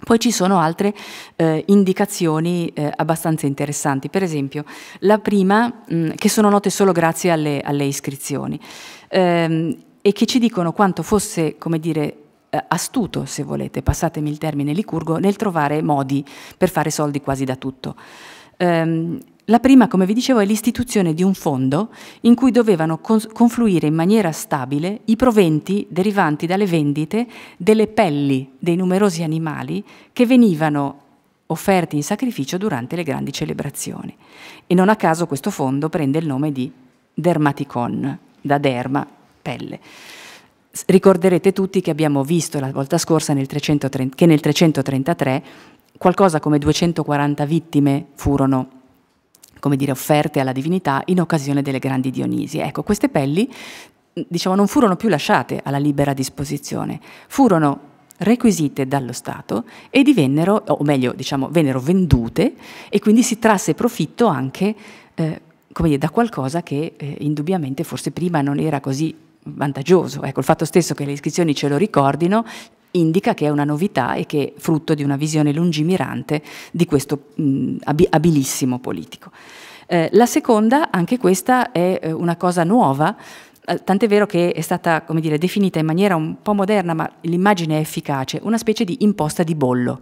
Poi ci sono altre eh, indicazioni eh, abbastanza interessanti, per esempio la prima, mh, che sono note solo grazie alle, alle iscrizioni, ehm, e che ci dicono quanto fosse, come dire, eh, astuto, se volete, passatemi il termine licurgo, nel trovare modi per fare soldi quasi da tutto. Um, la prima, come vi dicevo, è l'istituzione di un fondo in cui dovevano confluire in maniera stabile i proventi derivanti dalle vendite delle pelli dei numerosi animali che venivano offerti in sacrificio durante le grandi celebrazioni. E non a caso questo fondo prende il nome di Dermaticon, da derma, pelle. Ricorderete tutti che abbiamo visto la volta scorsa nel 330, che nel 333 qualcosa come 240 vittime furono come dire, offerte alla divinità in occasione delle grandi Dionisi. Ecco, queste pelli diciamo, non furono più lasciate alla libera disposizione, furono requisite dallo Stato e divennero, o meglio, diciamo, vennero vendute e quindi si trasse profitto anche eh, come dire, da qualcosa che eh, indubbiamente forse prima non era così vantaggioso. Ecco, il fatto stesso che le iscrizioni ce lo ricordino indica che è una novità e che è frutto di una visione lungimirante di questo mh, abilissimo politico. Eh, la seconda, anche questa è eh, una cosa nuova, eh, tant'è vero che è stata dire, definita in maniera un po' moderna, ma l'immagine è efficace, una specie di imposta di bollo.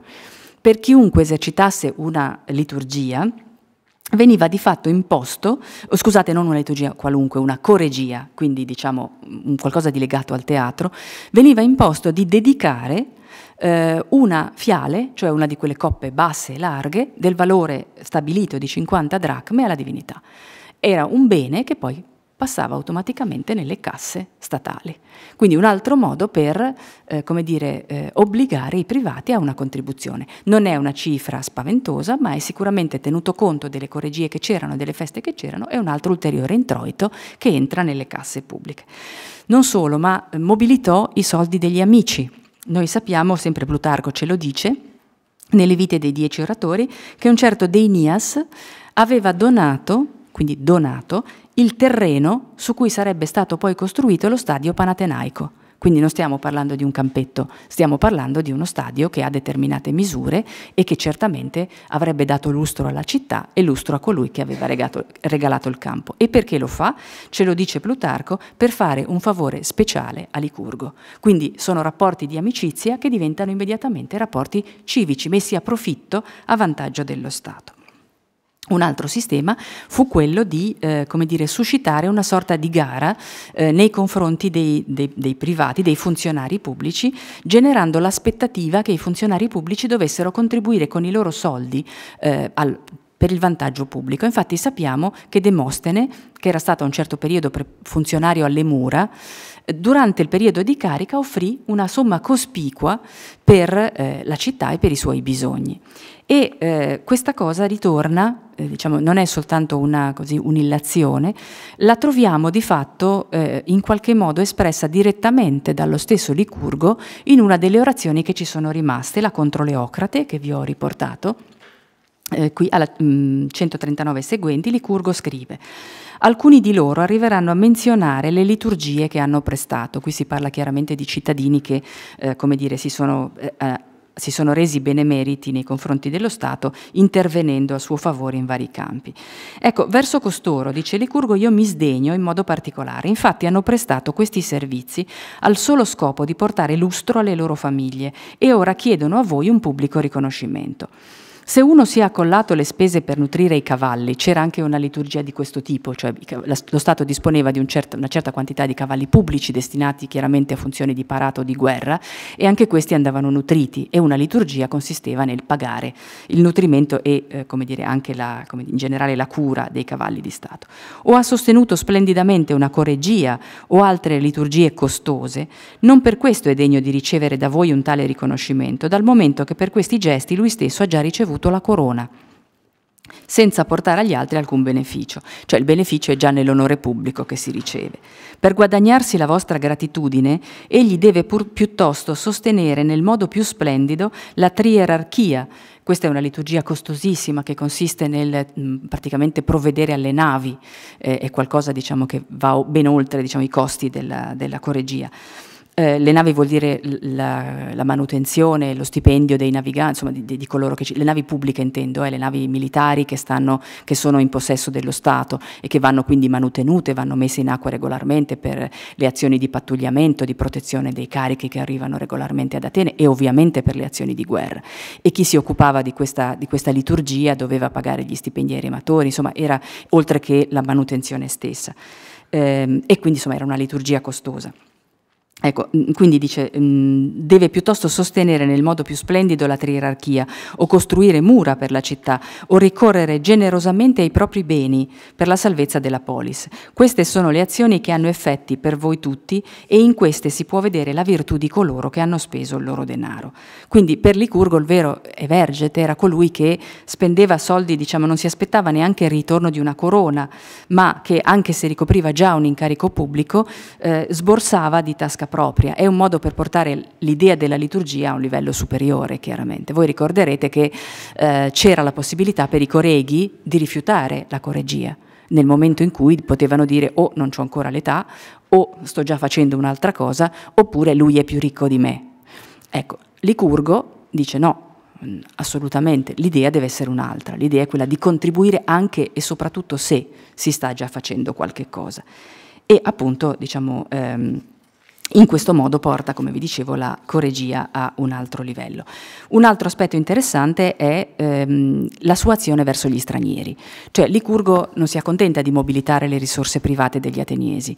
Per chiunque esercitasse una liturgia, veniva di fatto imposto, scusate, non una liturgia qualunque, una coregia, quindi diciamo qualcosa di legato al teatro, veniva imposto di dedicare eh, una fiale, cioè una di quelle coppe basse e larghe, del valore stabilito di 50 dracme alla divinità. Era un bene che poi passava automaticamente nelle casse statali. Quindi un altro modo per, eh, dire, eh, obbligare i privati a una contribuzione. Non è una cifra spaventosa, ma è sicuramente tenuto conto delle corregie che c'erano, delle feste che c'erano, è un altro ulteriore introito che entra nelle casse pubbliche. Non solo, ma eh, mobilitò i soldi degli amici. Noi sappiamo, sempre Plutarco ce lo dice, nelle vite dei dieci oratori, che un certo Deinias aveva donato quindi donato, il terreno su cui sarebbe stato poi costruito lo stadio panatenaico. Quindi non stiamo parlando di un campetto, stiamo parlando di uno stadio che ha determinate misure e che certamente avrebbe dato lustro alla città e lustro a colui che aveva regato, regalato il campo. E perché lo fa? Ce lo dice Plutarco, per fare un favore speciale a Licurgo. Quindi sono rapporti di amicizia che diventano immediatamente rapporti civici, messi a profitto a vantaggio dello Stato. Un altro sistema fu quello di eh, dire, suscitare una sorta di gara eh, nei confronti dei, dei, dei, privati, dei funzionari pubblici, generando l'aspettativa che i funzionari pubblici dovessero contribuire con i loro soldi eh, al, per il vantaggio pubblico. Infatti sappiamo che Demostene, che era stato a un certo periodo funzionario alle mura, durante il periodo di carica offrì una somma cospicua per eh, la città e per i suoi bisogni. E eh, questa cosa ritorna, eh, diciamo, non è soltanto una così, un'illazione, la troviamo di fatto eh, in qualche modo espressa direttamente dallo stesso Licurgo in una delle orazioni che ci sono rimaste, la contro Leocrate, che vi ho riportato, eh, qui alla mh, 139 seguenti, Licurgo scrive Alcuni di loro arriveranno a menzionare le liturgie che hanno prestato. Qui si parla chiaramente di cittadini che, eh, come dire, si sono, eh, eh, si sono resi benemeriti nei confronti dello Stato, intervenendo a suo favore in vari campi. Ecco, verso costoro, dice Licurgo, io mi sdegno in modo particolare. Infatti hanno prestato questi servizi al solo scopo di portare lustro alle loro famiglie e ora chiedono a voi un pubblico riconoscimento. Se uno si è accollato le spese per nutrire i cavalli, c'era anche una liturgia di questo tipo, cioè lo Stato disponeva di un certo, una certa quantità di cavalli pubblici destinati chiaramente a funzioni di parato o di guerra e anche questi andavano nutriti e una liturgia consisteva nel pagare il nutrimento e eh, come dire, anche la, come in generale la cura dei cavalli di Stato. O ha sostenuto splendidamente una correggia o altre liturgie costose, non per questo è degno di ricevere da voi un tale riconoscimento, dal momento che per questi gesti lui stesso ha già ricevuto ricevuto la corona senza portare agli altri alcun beneficio, cioè il beneficio è già nell'onore pubblico che si riceve. Per guadagnarsi la vostra gratitudine, egli deve pur piuttosto sostenere nel modo più splendido la trierarchia. Questa è una liturgia costosissima che consiste nel mh, praticamente provvedere alle navi, eh, è qualcosa diciamo, che va ben oltre diciamo, i costi della, della corregia Eh, le navi vuol dire la, la, manutenzione, lo stipendio dei naviganti, insomma di, di coloro che ci, le navi pubbliche intendo, eh, le navi militari che, stanno, che sono in possesso dello Stato e che vanno quindi manutenute, vanno messe in acqua regolarmente per le azioni di pattugliamento, di protezione dei carichi che arrivano regolarmente ad Atene e ovviamente per le azioni di guerra. E chi si occupava di questa, di questa liturgia doveva pagare gli stipendi ai rematori, insomma era oltre che la manutenzione stessa. Eh, e quindi insomma era una liturgia costosa. Ecco, mm, quindi dice, mm, deve piuttosto sostenere nel modo più splendido la trierarchia, o costruire mura per la città, o ricorrere generosamente ai propri beni per la salvezza della polis. Queste sono le azioni che hanno effetti per voi tutti e in queste si può vedere la virtù di coloro che hanno speso il loro denaro. Quindi per Licurgo il vero Evergete era colui che spendeva soldi, diciamo, non si aspettava neanche il ritorno di una corona, ma che anche se ricopriva già un incarico pubblico, eh, sborsava di tasca tasca propria, è un modo per portare l'idea della liturgia a un livello superiore, chiaramente. Voi ricorderete che eh, c'era la possibilità per i coreghi di rifiutare la coregia nel momento in cui potevano dire o oh, non ho ancora l'età o sto già facendo un'altra cosa oppure lui è più ricco di me. Ecco, Licurgo dice no, assolutamente, l'idea deve essere un'altra, l'idea è quella di contribuire anche e soprattutto se si sta già facendo qualche cosa. E appunto, diciamo, ehm, in questo modo porta, come vi dicevo, la coregia a un altro livello. Un altro aspetto interessante è ehm, la sua azione verso gli stranieri, cioè Licurgo non si accontenta di mobilitare le risorse private degli ateniesi,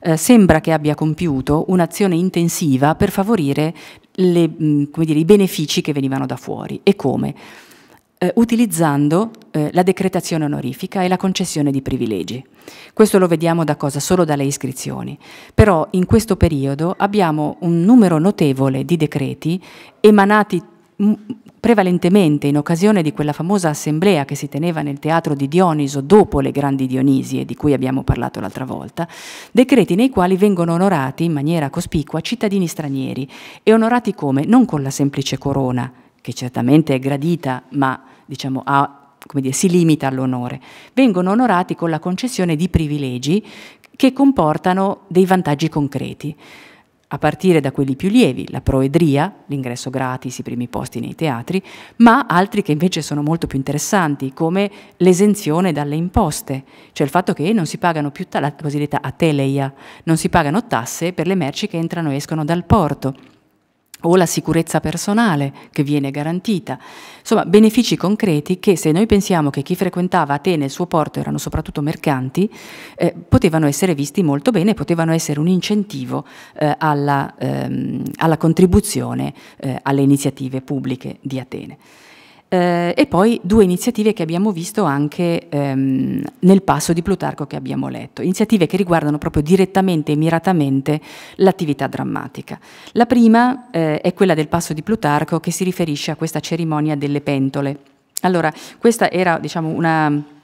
eh, sembra che abbia compiuto un'azione intensiva per favorire le, mh, dire, i benefici che venivano da fuori. E come? Eh, utilizzando eh, la decretazione onorifica e la concessione di privilegi. Questo lo vediamo da cosa? Solo dalle iscrizioni. Però in questo periodo abbiamo un numero notevole di decreti emanati prevalentemente in occasione di quella famosa assemblea che si teneva nel teatro di Dioniso dopo le grandi Dionisie di cui abbiamo parlato l'altra volta, decreti nei quali vengono onorati in maniera cospicua cittadini stranieri e onorati come? Non con la semplice corona, che certamente è gradita, ma diciamo, ha, dire, si limita all'onore, vengono onorati con la concessione di privilegi che comportano dei vantaggi concreti, a partire da quelli più lievi, la proedria, l'ingresso gratis, i primi posti nei teatri, ma altri che invece sono molto più interessanti, come l'esenzione dalle imposte, cioè il fatto che non si pagano più la cosiddetta ateleia, non si pagano tasse per le merci che entrano e escono dal porto o la sicurezza personale che viene garantita. Insomma, benefici concreti che se noi pensiamo che chi frequentava Atene e il suo porto erano soprattutto mercanti, eh, potevano essere visti molto bene, potevano essere un incentivo eh, alla, ehm, alla, contribuzione eh, alle iniziative pubbliche di Atene. Eh, e poi due iniziative che abbiamo visto anche ehm, nel passo di Plutarco che abbiamo letto, iniziative che riguardano proprio direttamente e miratamente l'attività drammatica. La prima eh, è quella del passo di Plutarco che si riferisce a questa cerimonia delle pentole. Allora, questa era diciamo, una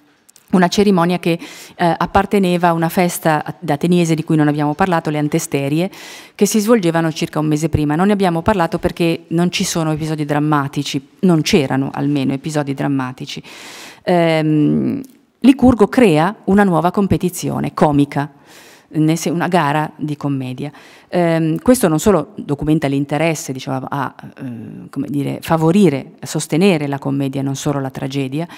una cerimonia che eh, apparteneva a una festa ateniese di cui non abbiamo parlato, le antesterie, che si svolgevano circa un mese prima. Non ne abbiamo parlato perché non ci sono episodi drammatici, non c'erano almeno episodi drammatici. Ehm, Licurgo crea una nuova competizione comica, una gara di commedia. Eh, questo non solo documenta l'interesse diciamo, a eh, dire, favorire, a sostenere la commedia, non solo la tragedia,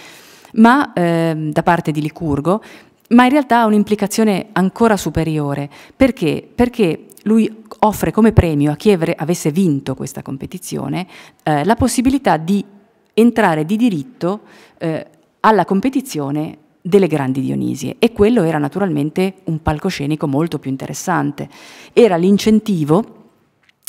ma eh, da parte di Licurgo, ma in realtà ha un'implicazione ancora superiore. Perché? Perché lui offre come premio a chi avesse vinto questa competizione eh, la possibilità di entrare di diritto eh, alla competizione delle grandi Dionisie e quello era naturalmente un palcoscenico molto più interessante. Era l'incentivo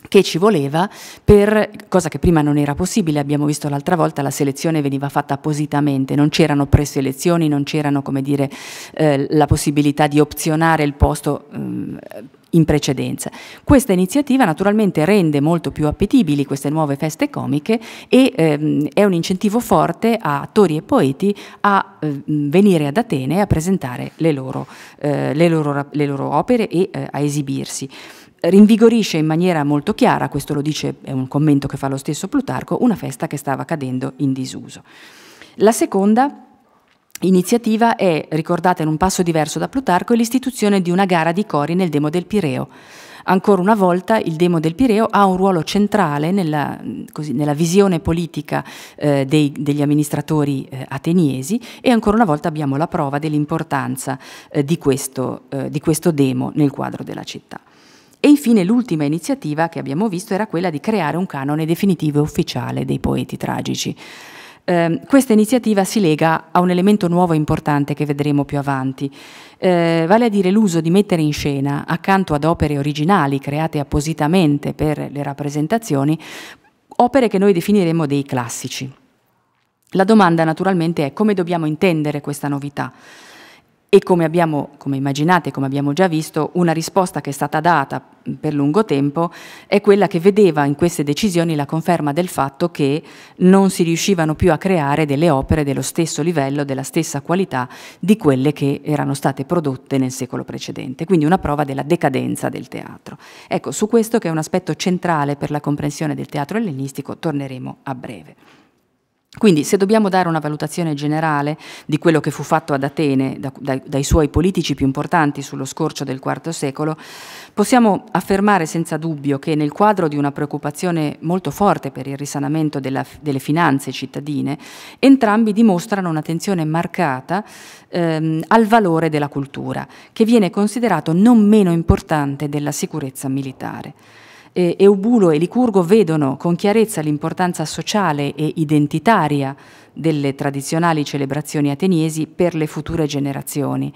che ci voleva per, cosa che prima non era possibile, abbiamo visto l'altra volta, la selezione veniva fatta appositamente, non c'erano preselezioni, non c'erano come dire eh, la possibilità di opzionare il posto eh, in precedenza. Questa iniziativa naturalmente rende molto più appetibili queste nuove feste comiche e ehm, è un incentivo forte a attori e poeti a eh, venire ad Atene a presentare le loro, eh, le loro, le loro opere e eh, a esibirsi rinvigorisce in maniera molto chiara, questo lo dice, è un commento che fa lo stesso Plutarco, una festa che stava cadendo in disuso. La seconda iniziativa è, ricordata in un passo diverso da Plutarco, l'istituzione di una gara di cori nel Demo del Pireo. Ancora una volta il Demo del Pireo ha un ruolo centrale nella, così, nella visione politica eh, dei, degli amministratori eh, ateniesi e ancora una volta abbiamo la prova dell'importanza eh, di, eh, di questo Demo nel quadro della città. E infine l'ultima iniziativa che abbiamo visto era quella di creare un canone definitivo e ufficiale dei poeti tragici. Eh, questa iniziativa si lega a un elemento nuovo e importante che vedremo più avanti, eh, vale a dire l'uso di mettere in scena, accanto ad opere originali create appositamente per le rappresentazioni, opere che noi definiremo dei classici. La domanda naturalmente è come dobbiamo intendere questa novità e come abbiamo, come immaginate, come abbiamo già visto, una risposta che è stata data per lungo tempo è quella che vedeva in queste decisioni la conferma del fatto che non si riuscivano più a creare delle opere dello stesso livello, della stessa qualità di quelle che erano state prodotte nel secolo precedente, quindi una prova della decadenza del teatro. Ecco, su questo che è un aspetto centrale per la comprensione del teatro ellenistico torneremo a breve. Quindi se dobbiamo dare una valutazione generale di quello che fu fatto ad Atene da, dai, dai, suoi politici più importanti sullo scorcio del IV secolo, possiamo affermare senza dubbio che nel quadro di una preoccupazione molto forte per il risanamento della, delle finanze cittadine, entrambi dimostrano un'attenzione marcata ehm, al valore della cultura, che viene considerato non meno importante della sicurezza militare eh, Eubulo e Licurgo vedono con chiarezza l'importanza sociale e identitaria delle tradizionali celebrazioni ateniesi per le future generazioni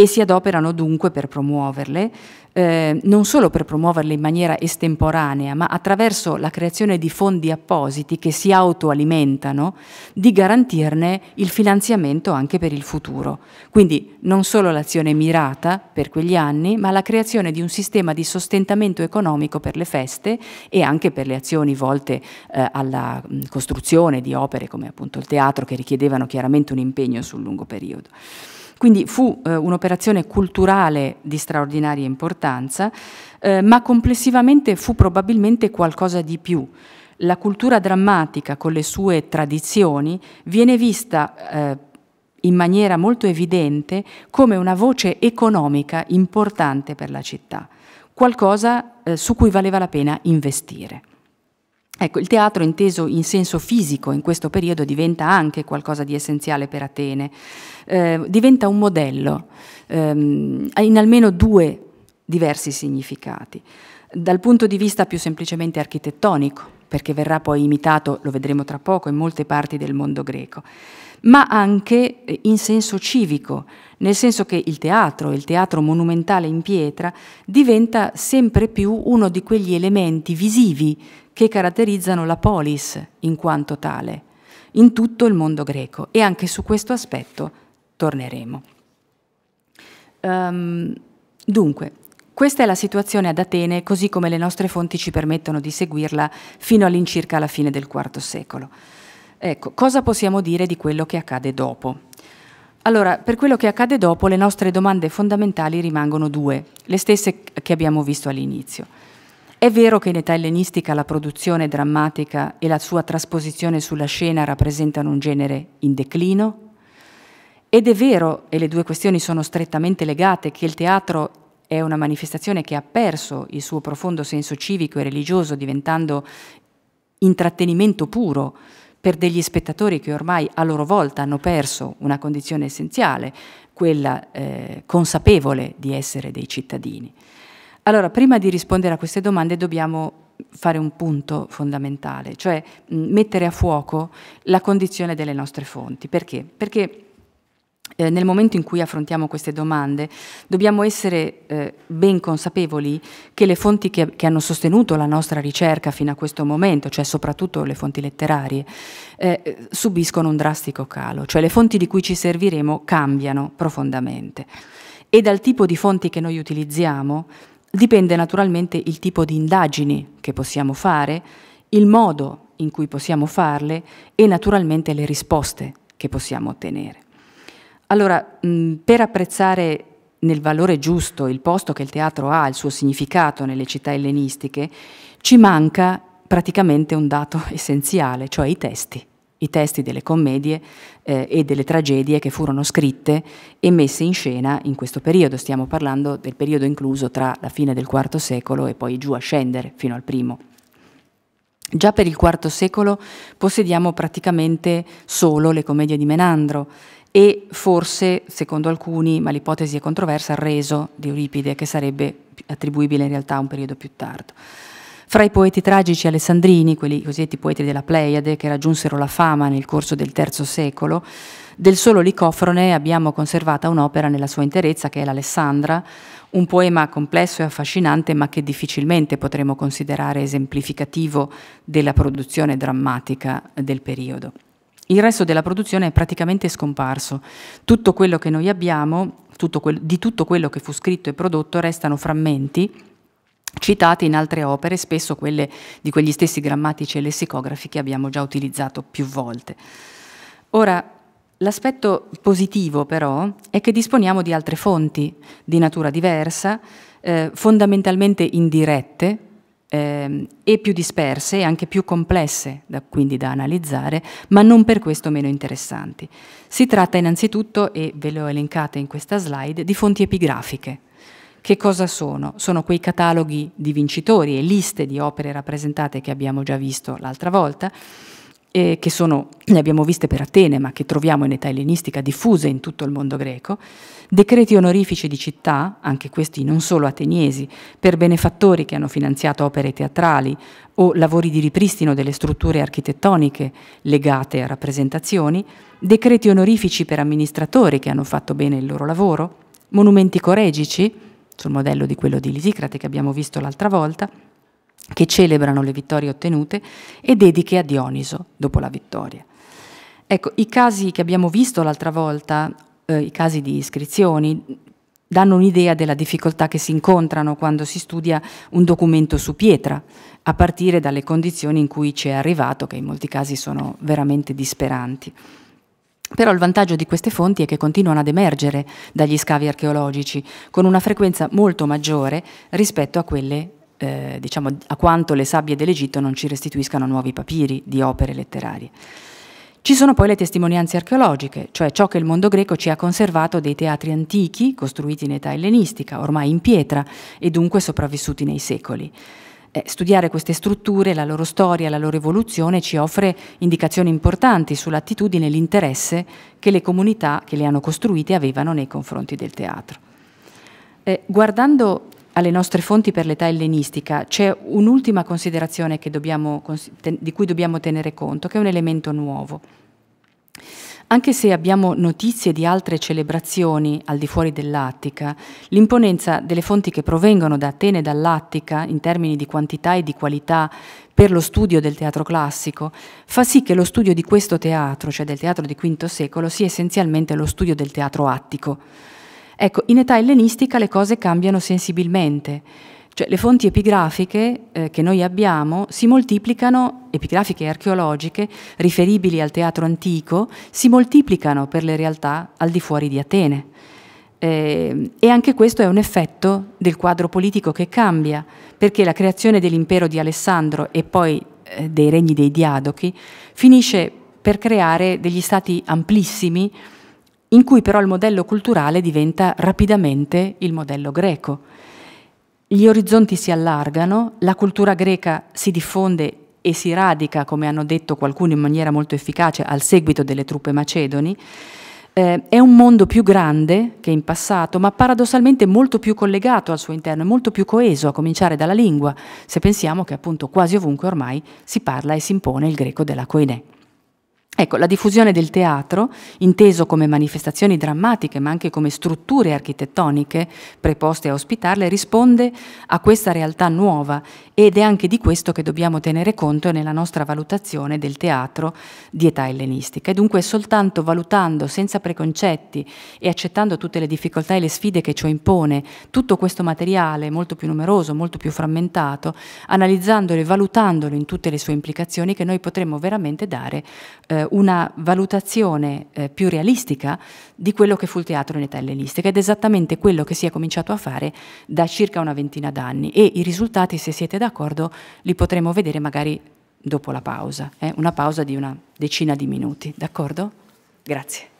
e si adoperano dunque per promuoverle, eh, non solo per promuoverle in maniera estemporanea, ma attraverso la creazione di fondi appositi che si autoalimentano, di garantirne il finanziamento anche per il futuro. Quindi non solo l'azione mirata per quegli anni, ma la creazione di un sistema di sostentamento economico per le feste e anche per le azioni volte eh, alla mh, costruzione di opere come appunto il teatro che richiedevano chiaramente un impegno sul lungo periodo. Quindi fu eh, un'operazione culturale di straordinaria importanza, eh, ma complessivamente fu probabilmente qualcosa di più. La cultura drammatica con le sue tradizioni viene vista eh, in maniera molto evidente come una voce economica importante per la città, qualcosa eh, su cui valeva la pena investire. Ecco, il teatro inteso in senso fisico in questo periodo diventa anche qualcosa di essenziale per Atene, eh, diventa un modello ehm, in almeno due diversi significati. Dal punto di vista più semplicemente architettonico, perché verrà poi imitato, lo vedremo tra poco, in molte parti del mondo greco, ma anche eh, in senso civico, nel senso che il teatro, il teatro monumentale in pietra, diventa sempre più uno di quegli elementi visivi che caratterizzano la polis in quanto tale, in tutto il mondo greco e anche su questo aspetto torneremo. Um, dunque, questa è la situazione ad Atene così come le nostre fonti ci permettono di seguirla fino all'incirca alla fine del IV secolo. Ecco, cosa possiamo dire di quello che accade dopo? Allora, per quello che accade dopo, le nostre domande fondamentali rimangono due, le stesse che abbiamo visto all'inizio. È vero che in età ellenistica la produzione drammatica e la sua trasposizione sulla scena rappresentano un genere in declino? Ed è vero, e le due questioni sono strettamente legate, che il teatro è una manifestazione che ha perso il suo profondo senso civico e religioso, diventando intrattenimento puro per degli spettatori che ormai a loro volta hanno perso una condizione essenziale, quella eh, consapevole di essere dei cittadini. Allora, prima di rispondere a queste domande dobbiamo fare un punto fondamentale, cioè mettere a fuoco la condizione delle nostre fonti. Perché? Perché eh, nel momento in cui affrontiamo queste domande dobbiamo essere eh, ben consapevoli che le fonti che, che, hanno sostenuto la nostra ricerca fino a questo momento, cioè soprattutto le fonti letterarie, eh, subiscono un drastico calo, cioè le fonti di cui ci serviremo cambiano profondamente. E dal tipo di fonti che noi utilizziamo Dipende naturalmente il tipo di indagini che possiamo fare, il modo in cui possiamo farle e naturalmente le risposte che possiamo ottenere. Allora, per apprezzare nel valore giusto il posto che il teatro ha, il suo significato nelle città ellenistiche, ci manca praticamente un dato <laughs> essenziale, cioè i testi. I testi delle commedie eh, e delle tragedie che furono scritte e messe in scena in questo periodo. Stiamo parlando del periodo incluso tra la fine del IV secolo e poi giù a scendere fino al primo. Già per il IV secolo possediamo praticamente solo le commedie di Menandro e forse, secondo alcuni, ma l'ipotesi è controversa, il reso di Euripide, che sarebbe attribuibile in realtà a un periodo più tardo. Fra i poeti tragici alessandrini, quelli cosiddetti poeti della Pleiade, che raggiunsero la fama nel corso del III secolo, del solo Licofrone abbiamo conservata un'opera nella sua interezza, che è l'Alessandra, un poema complesso e affascinante, ma che difficilmente potremo considerare esemplificativo della produzione drammatica del periodo. Il resto della produzione è praticamente scomparso. Tutto quello che noi abbiamo, tutto di tutto quello che fu scritto e prodotto, restano frammenti citate in altre opere, spesso quelle di quegli stessi grammatici e lessicografi che abbiamo già utilizzato più volte. Ora, l'aspetto positivo però è che disponiamo di altre fonti di natura diversa, eh, fondamentalmente indirette, eh, e più disperse e anche più complesse, da, quindi da analizzare, ma non per questo meno interessanti. Si tratta innanzitutto, e ve le ho elencate in questa slide, di fonti epigrafiche. Che cosa sono? Sono quei cataloghi di vincitori e liste di opere rappresentate che abbiamo già visto l'altra volta, eh, che sono, le abbiamo viste per Atene, ma che troviamo in età ellenistica diffuse in tutto il mondo greco, decreti onorifici di città, anche questi non solo ateniesi, per benefattori che hanno finanziato opere teatrali o lavori di ripristino delle strutture architettoniche legate a rappresentazioni, decreti onorifici per amministratori che hanno fatto bene il loro lavoro, monumenti coregici, sul modello di quello di Lisicrate che abbiamo visto l'altra volta, che celebrano le vittorie ottenute e dediche a Dioniso dopo la vittoria. Ecco, i casi che abbiamo visto l'altra volta, eh, i casi di iscrizioni, danno un'idea della difficoltà che si incontrano quando si studia un documento su pietra, a partire dalle condizioni in cui ci è arrivato, che in molti casi sono veramente disperanti. Però il vantaggio di queste fonti è che continuano ad emergere dagli scavi archeologici con una frequenza molto maggiore rispetto a quelle eh, diciamo, a quanto le sabbie dell'Egitto non ci restituiscano nuovi papiri di opere letterarie. Ci sono poi le testimonianze archeologiche, cioè ciò che il mondo greco ci ha conservato dei teatri antichi, costruiti in età ellenistica, ormai in pietra e dunque sopravvissuti nei secoli. Eh, studiare queste strutture, la loro storia, la loro evoluzione ci offre indicazioni importanti sull'attitudine e l'interesse che le comunità che le hanno costruite avevano nei confronti del teatro. Eh, guardando alle nostre fonti per l'età ellenistica c'è un'ultima considerazione dobbiamo, di cui dobbiamo tenere conto, che è un elemento nuovo. Anche se abbiamo notizie di altre celebrazioni al di fuori dell'Attica, l'imponenza delle fonti che provengono da Atene e dall'Attica, in termini di quantità e di qualità per lo studio del teatro classico, fa sì che lo studio di questo teatro, cioè del teatro di V secolo, sia essenzialmente lo studio del teatro attico. Ecco, in età ellenistica le cose cambiano sensibilmente. Cioè, le fonti epigrafiche eh, che noi abbiamo si moltiplicano, epigrafiche e archeologiche, riferibili al teatro antico, si moltiplicano per le realtà al di fuori di Atene. Eh, e anche questo è un effetto del quadro politico che cambia, perché la creazione dell'impero di Alessandro e poi eh, dei regni dei Diadochi finisce per creare degli stati amplissimi in cui però il modello culturale diventa rapidamente il modello greco gli orizzonti si allargano, la cultura greca si diffonde e si radica, come hanno detto qualcuno in maniera molto efficace, al seguito delle truppe macedoni. Eh, è un mondo più grande che in passato, ma paradossalmente molto più collegato al suo interno, molto più coeso, a cominciare dalla lingua, se pensiamo che appunto quasi ovunque ormai si parla e si impone il greco della koinè. Ecco, la diffusione del teatro, inteso come manifestazioni drammatiche, ma anche come strutture architettoniche preposte a ospitarle, risponde a questa realtà nuova ed è anche di questo che dobbiamo tenere conto nella nostra valutazione del teatro di età ellenistica. E dunque soltanto valutando senza preconcetti e accettando tutte le difficoltà e le sfide che ciò impone, tutto questo materiale molto più numeroso, molto più frammentato, analizzandolo e valutandolo in tutte le sue implicazioni, che noi potremmo veramente dare eh, una valutazione eh, più realistica di quello che fu il teatro in età ellenistica ed esattamente quello che si è cominciato a fare da circa una ventina d'anni e i risultati, se siete d'accordo, li potremo vedere magari dopo la pausa, eh? una pausa di una decina di minuti, d'accordo? Grazie.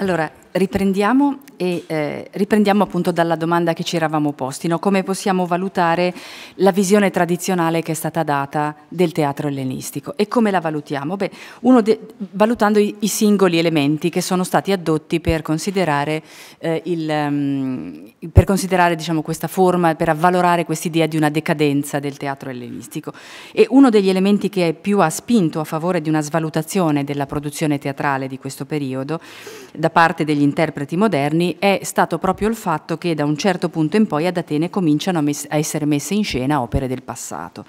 Allora, riprendiamo e eh, riprendiamo appunto dalla domanda che ci eravamo posti, no? come possiamo valutare la visione tradizionale che è stata data del teatro ellenistico e come la valutiamo? Beh, valutando i, i, singoli elementi che sono stati addotti per considerare, eh, il, um, per considerare diciamo, questa forma, per avvalorare quest'idea di una decadenza del teatro ellenistico. E uno degli elementi che più ha spinto a favore di una svalutazione della produzione teatrale di questo periodo da parte degli interpreti moderni è stato proprio il fatto che da un certo punto in poi ad Atene cominciano a, a essere messe in scena opere del passato.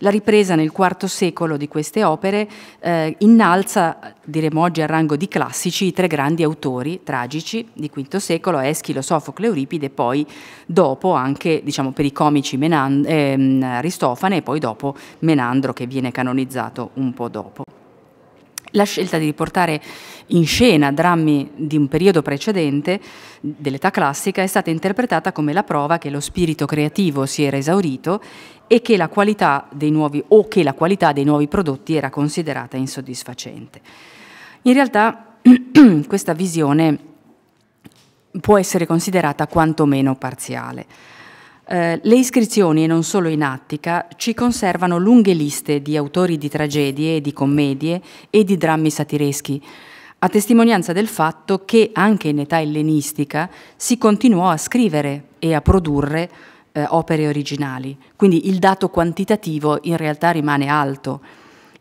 La ripresa nel IV secolo di queste opere eh, innalza, diremo oggi al rango di classici, i tre grandi autori tragici di V secolo, Eschilo, Sofocle, Euripide, poi dopo anche, diciamo, per i comici Menan eh, Aristofane e poi dopo Menandro che viene canonizzato un po' dopo. La scelta di riportare in scena drammi di un periodo precedente, dell'età classica, è stata interpretata come la prova che lo spirito creativo si era esaurito e che la qualità dei nuovi, o che la qualità dei nuovi prodotti era considerata insoddisfacente. In realtà <clears throat> questa visione può essere considerata quantomeno parziale. Eh, le iscrizioni, e non solo in Attica, ci conservano lunghe liste di autori di tragedie, di commedie e di drammi satireschi, a testimonianza del fatto che anche in età ellenistica si continuò a scrivere e a produrre eh, opere originali. Quindi il dato quantitativo in realtà rimane alto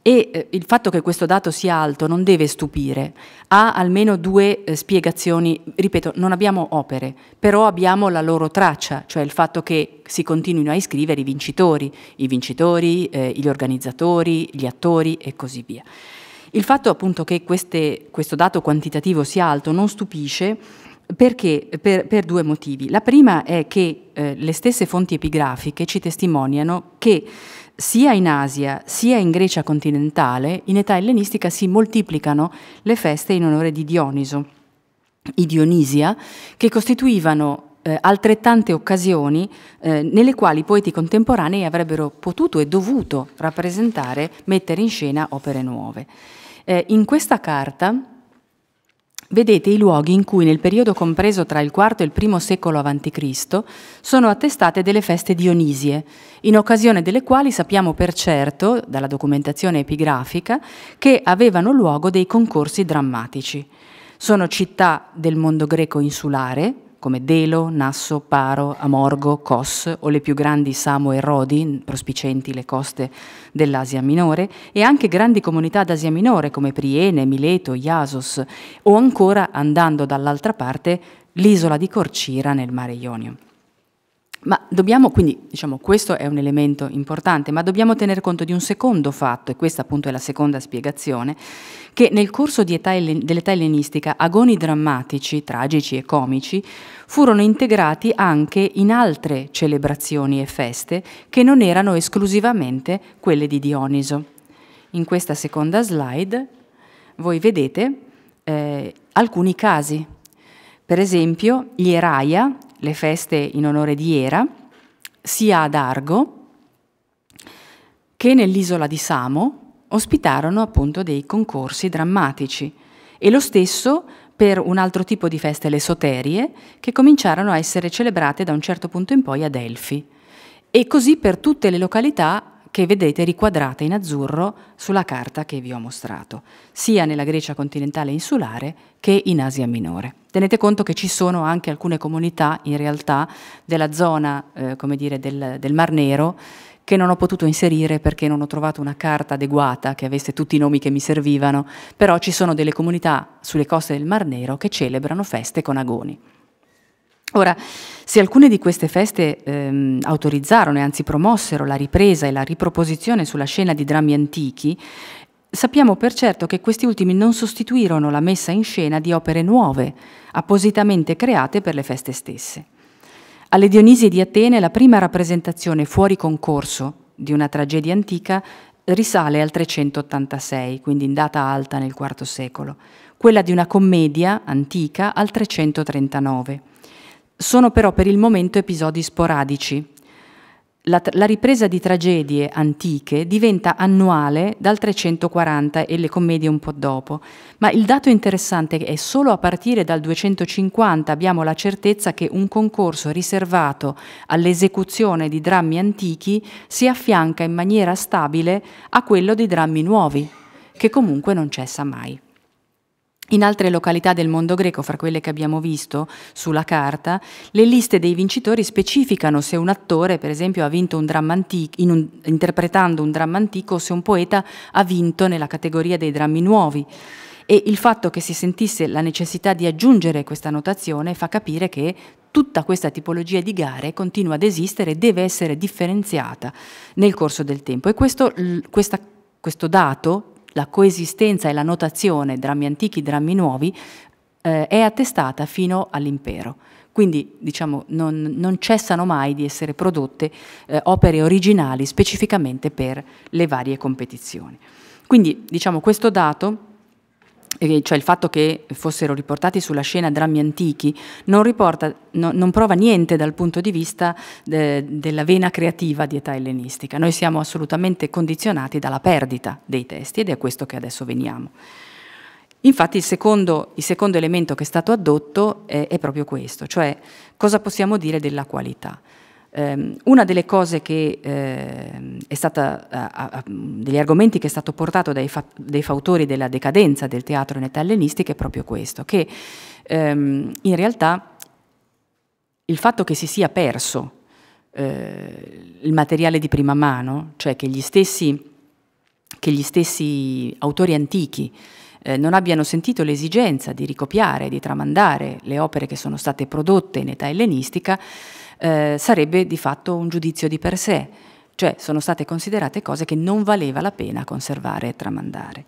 e eh, il fatto che questo dato sia alto non deve stupire, ha almeno due eh, spiegazioni, ripeto, non abbiamo opere, però abbiamo la loro traccia, cioè il fatto che si continuino a iscrivere i vincitori, i vincitori, eh, gli organizzatori, gli attori e così via. Il fatto appunto che queste, questo dato quantitativo sia alto non stupisce perché? Per, per, due motivi. La prima è che eh, le stesse fonti epigrafiche ci testimoniano che sia in Asia sia in Grecia continentale, in età ellenistica si moltiplicano le feste in onore di Dioniso, i Dionisia, che costituivano eh, altrettante occasioni eh, nelle quali i poeti contemporanei avrebbero potuto e dovuto rappresentare, mettere in scena opere nuove. Eh, in questa carta vedete i luoghi in cui nel periodo compreso tra il IV e il I secolo a.C. sono attestate delle feste dionisie, in occasione delle quali sappiamo per certo, dalla documentazione epigrafica, che avevano luogo dei concorsi drammatici. Sono città del mondo greco insulare, come Delo, Nasso, Paro, Amorgo, Kos o le più grandi Samo e Rodi, prospicenti le coste dell'Asia Minore, e anche grandi comunità d'Asia Minore come Priene, Mileto, Iasos o ancora, andando dall'altra parte, l'isola di Corcira nel mare Ionio. Ma dobbiamo, quindi, diciamo, questo è un elemento importante, ma dobbiamo tener conto di un secondo fatto, e questa appunto è la seconda spiegazione, che nel corso età dell'età ellenistica agoni drammatici, tragici e comici furono integrati anche in altre celebrazioni e feste che non erano esclusivamente quelle di Dioniso. In questa seconda slide voi vedete eh, alcuni casi. Per esempio, gli Eraia le feste in onore di Era, sia ad Argo che nell'isola di Samo ospitarono appunto dei concorsi drammatici e lo stesso per un altro tipo di feste, le soterie, che cominciarono a essere celebrate da un certo punto in poi a Delfi. E così per tutte le località che vedete riquadrate in azzurro sulla carta che vi ho mostrato, sia nella Grecia continentale insulare che in Asia Minore. Tenete conto che ci sono anche alcune comunità in realtà della zona, eh, dire, del, del Mar Nero che non ho potuto inserire perché non ho trovato una carta adeguata che avesse tutti i nomi che mi servivano, però ci sono delle comunità sulle coste del Mar Nero che celebrano feste con agoni. Ora, se alcune di queste feste ehm, autorizzarono e anzi promossero la ripresa e la riproposizione sulla scena di drammi antichi, sappiamo per certo che questi ultimi non sostituirono la messa in scena di opere nuove, appositamente create per le feste stesse. Alle Dionisie di Atene la prima rappresentazione fuori concorso di una tragedia antica risale al 386, quindi in data alta nel IV secolo, quella di una commedia antica al 339. Sono però per il momento episodi sporadici, la, la, ripresa di tragedie antiche diventa annuale dal 340 e le commedie un po' dopo, ma il dato interessante è che solo a partire dal 250 abbiamo la certezza che un concorso riservato all'esecuzione di drammi antichi si affianca in maniera stabile a quello di drammi nuovi, che comunque non cessa mai. In altre località del mondo greco, fra quelle che abbiamo visto sulla carta, le liste dei vincitori specificano se un attore, per esempio, ha vinto un dramma antico, in un, interpretando un dramma antico, o se un poeta ha vinto nella categoria dei drammi nuovi. E il fatto che si sentisse la necessità di aggiungere questa notazione fa capire che tutta questa tipologia di gare continua ad esistere e deve essere differenziata nel corso del tempo. E questo, questo dato la coesistenza e la notazione drammi antichi, drammi nuovi, eh, è attestata fino all'impero. Quindi diciamo, non, non, cessano mai di essere prodotte eh, opere originali specificamente per le varie competizioni. Quindi diciamo, questo dato cioè il fatto che fossero riportati sulla scena drammi antichi, non, riporta, no, non prova niente dal punto di vista de, della vena creativa di età ellenistica. Noi siamo assolutamente condizionati dalla perdita dei testi ed è a questo che adesso veniamo. Infatti il secondo, il secondo elemento che è stato addotto è, è proprio questo, cioè cosa possiamo dire della qualità. Um, una delle cose che eh, è stata, a, a, degli argomenti che è stato portato dai, fa, dai, fautori della decadenza del teatro in età ellenistica è proprio questo, che um, in realtà il fatto che si sia perso eh, il materiale di prima mano, cioè che gli stessi, che gli stessi autori antichi eh, non abbiano sentito l'esigenza di ricopiare, di tramandare le opere che sono state prodotte in età ellenistica, eh, sarebbe di fatto un giudizio di per sé, cioè sono state considerate cose che non valeva la pena conservare e tramandare.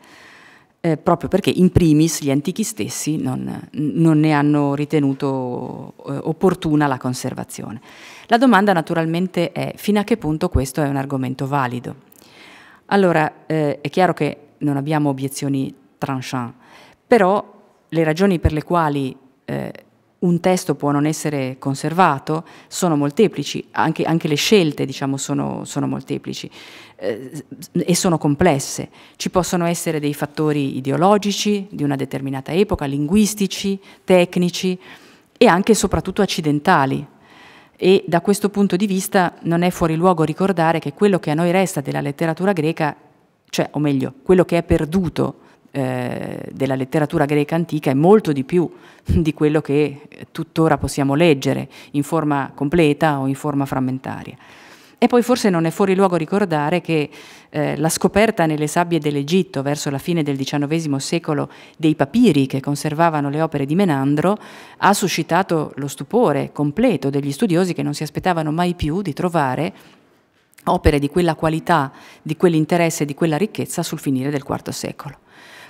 Eh, proprio perché in primis gli antichi stessi non, non ne hanno ritenuto eh, opportuna la conservazione. La domanda naturalmente è fino a che punto questo è un argomento valido. Allora eh, è chiaro che non abbiamo obiezioni tranchant, però le ragioni per le quali eh, un testo può non essere conservato sono molteplici, anche, anche le scelte diciamo, sono, sono molteplici eh, e sono complesse. Ci possono essere dei fattori ideologici di una determinata epoca, linguistici, tecnici e anche e soprattutto accidentali. E da questo punto di vista non è fuori luogo ricordare che quello che a noi resta della letteratura greca, cioè, o meglio, quello che è perduto eh, della letteratura greca antica è molto di più di quello che tuttora possiamo leggere in forma completa o in forma frammentaria. E poi forse non è fuori luogo ricordare che eh, la scoperta nelle sabbie dell'Egitto verso la fine del XIX secolo dei papiri che conservavano le opere di Menandro ha suscitato lo stupore completo degli studiosi che non si aspettavano mai più di trovare opere di quella qualità, di quell'interesse di quella ricchezza sul finire del IV secolo.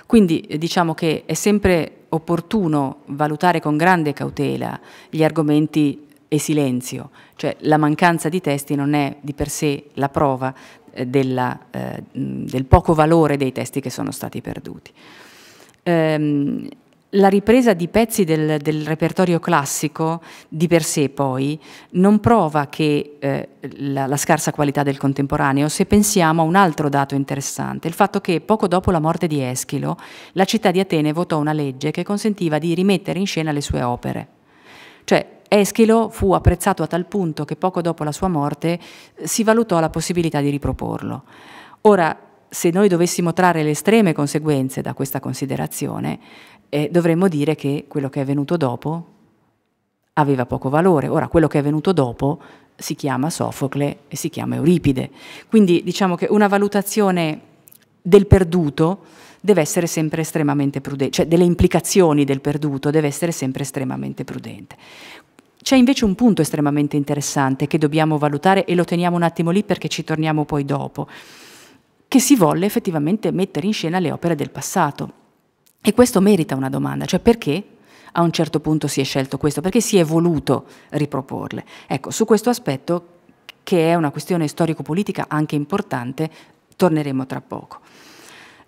Quindi eh, diciamo che è sempre opportuno valutare con grande cautela gli argomenti e silenzio, cioè la mancanza di testi non è di per sé la prova eh, della, eh, del poco valore dei testi che sono stati perduti. Ehm, la ripresa di pezzi del, del, repertorio classico di per sé poi non prova che eh, la, la, scarsa qualità del contemporaneo se pensiamo a un altro dato interessante, il fatto che poco dopo la morte di Eschilo la città di Atene votò una legge che consentiva di rimettere in scena le sue opere. Cioè Eschilo fu apprezzato a tal punto che poco dopo la sua morte si valutò la possibilità di riproporlo. Ora, se noi dovessimo trarre le estreme conseguenze da questa considerazione, eh, dovremmo dire che quello che è venuto dopo aveva poco valore. Ora, quello che è venuto dopo si chiama Sofocle e si chiama Euripide. Quindi diciamo che una valutazione del perduto deve essere sempre estremamente prudente, cioè delle implicazioni del perduto deve essere sempre estremamente prudente. C'è invece un punto estremamente interessante che dobbiamo valutare e lo teniamo un attimo lì perché ci torniamo poi dopo che si volle effettivamente mettere in scena le opere del passato. E questo merita una domanda, cioè perché a un certo punto si è scelto questo, perché si è voluto riproporle. Ecco, su questo aspetto, che è una questione storico-politica anche importante, torneremo tra poco.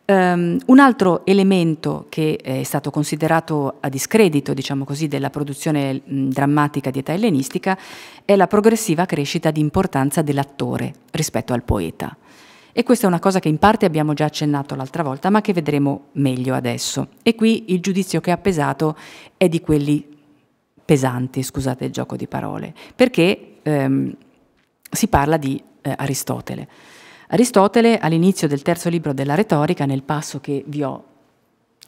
Um, un altro elemento che è stato considerato a discredito, diciamo così, della produzione mh, drammatica di età ellenistica è la progressiva crescita di importanza dell'attore rispetto al poeta. E questa è una cosa che in parte abbiamo già accennato l'altra volta, ma che vedremo meglio adesso. E qui il giudizio che ha pesato è di quelli pesanti, scusate il gioco di parole, perché ehm, si parla di eh, Aristotele. Aristotele all'inizio del terzo libro della retorica, nel passo che vi ho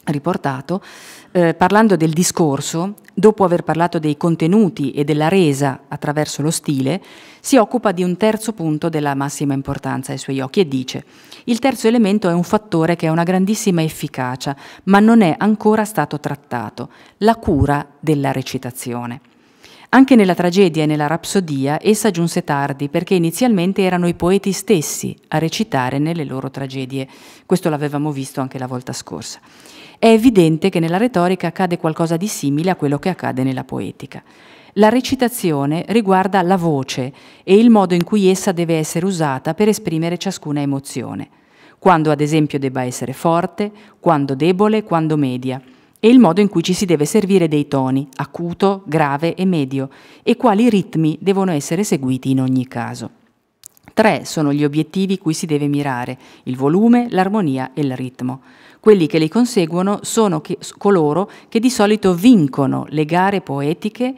riportato, eh, parlando del discorso, dopo aver parlato dei contenuti e della resa attraverso lo stile, si occupa di un terzo punto della massima importanza ai suoi occhi e dice il terzo elemento è un fattore che ha una grandissima efficacia, ma non è ancora stato trattato, la cura della recitazione. Anche nella tragedia e nella rapsodia essa giunse tardi perché inizialmente erano i poeti stessi a recitare nelle loro tragedie. Questo l'avevamo visto anche la volta scorsa. È evidente che nella retorica accade qualcosa di simile a quello che accade nella poetica. La recitazione riguarda la voce e il modo in cui essa deve essere usata per esprimere ciascuna emozione. Quando ad esempio debba essere forte, quando debole, quando media e il modo in cui ci si deve servire dei toni, acuto, grave e medio, e quali ritmi devono essere seguiti in ogni caso. Tre sono gli obiettivi cui si deve mirare, il volume, l'armonia e il ritmo. Quelli che li conseguono sono che, coloro che di solito vincono le gare poetiche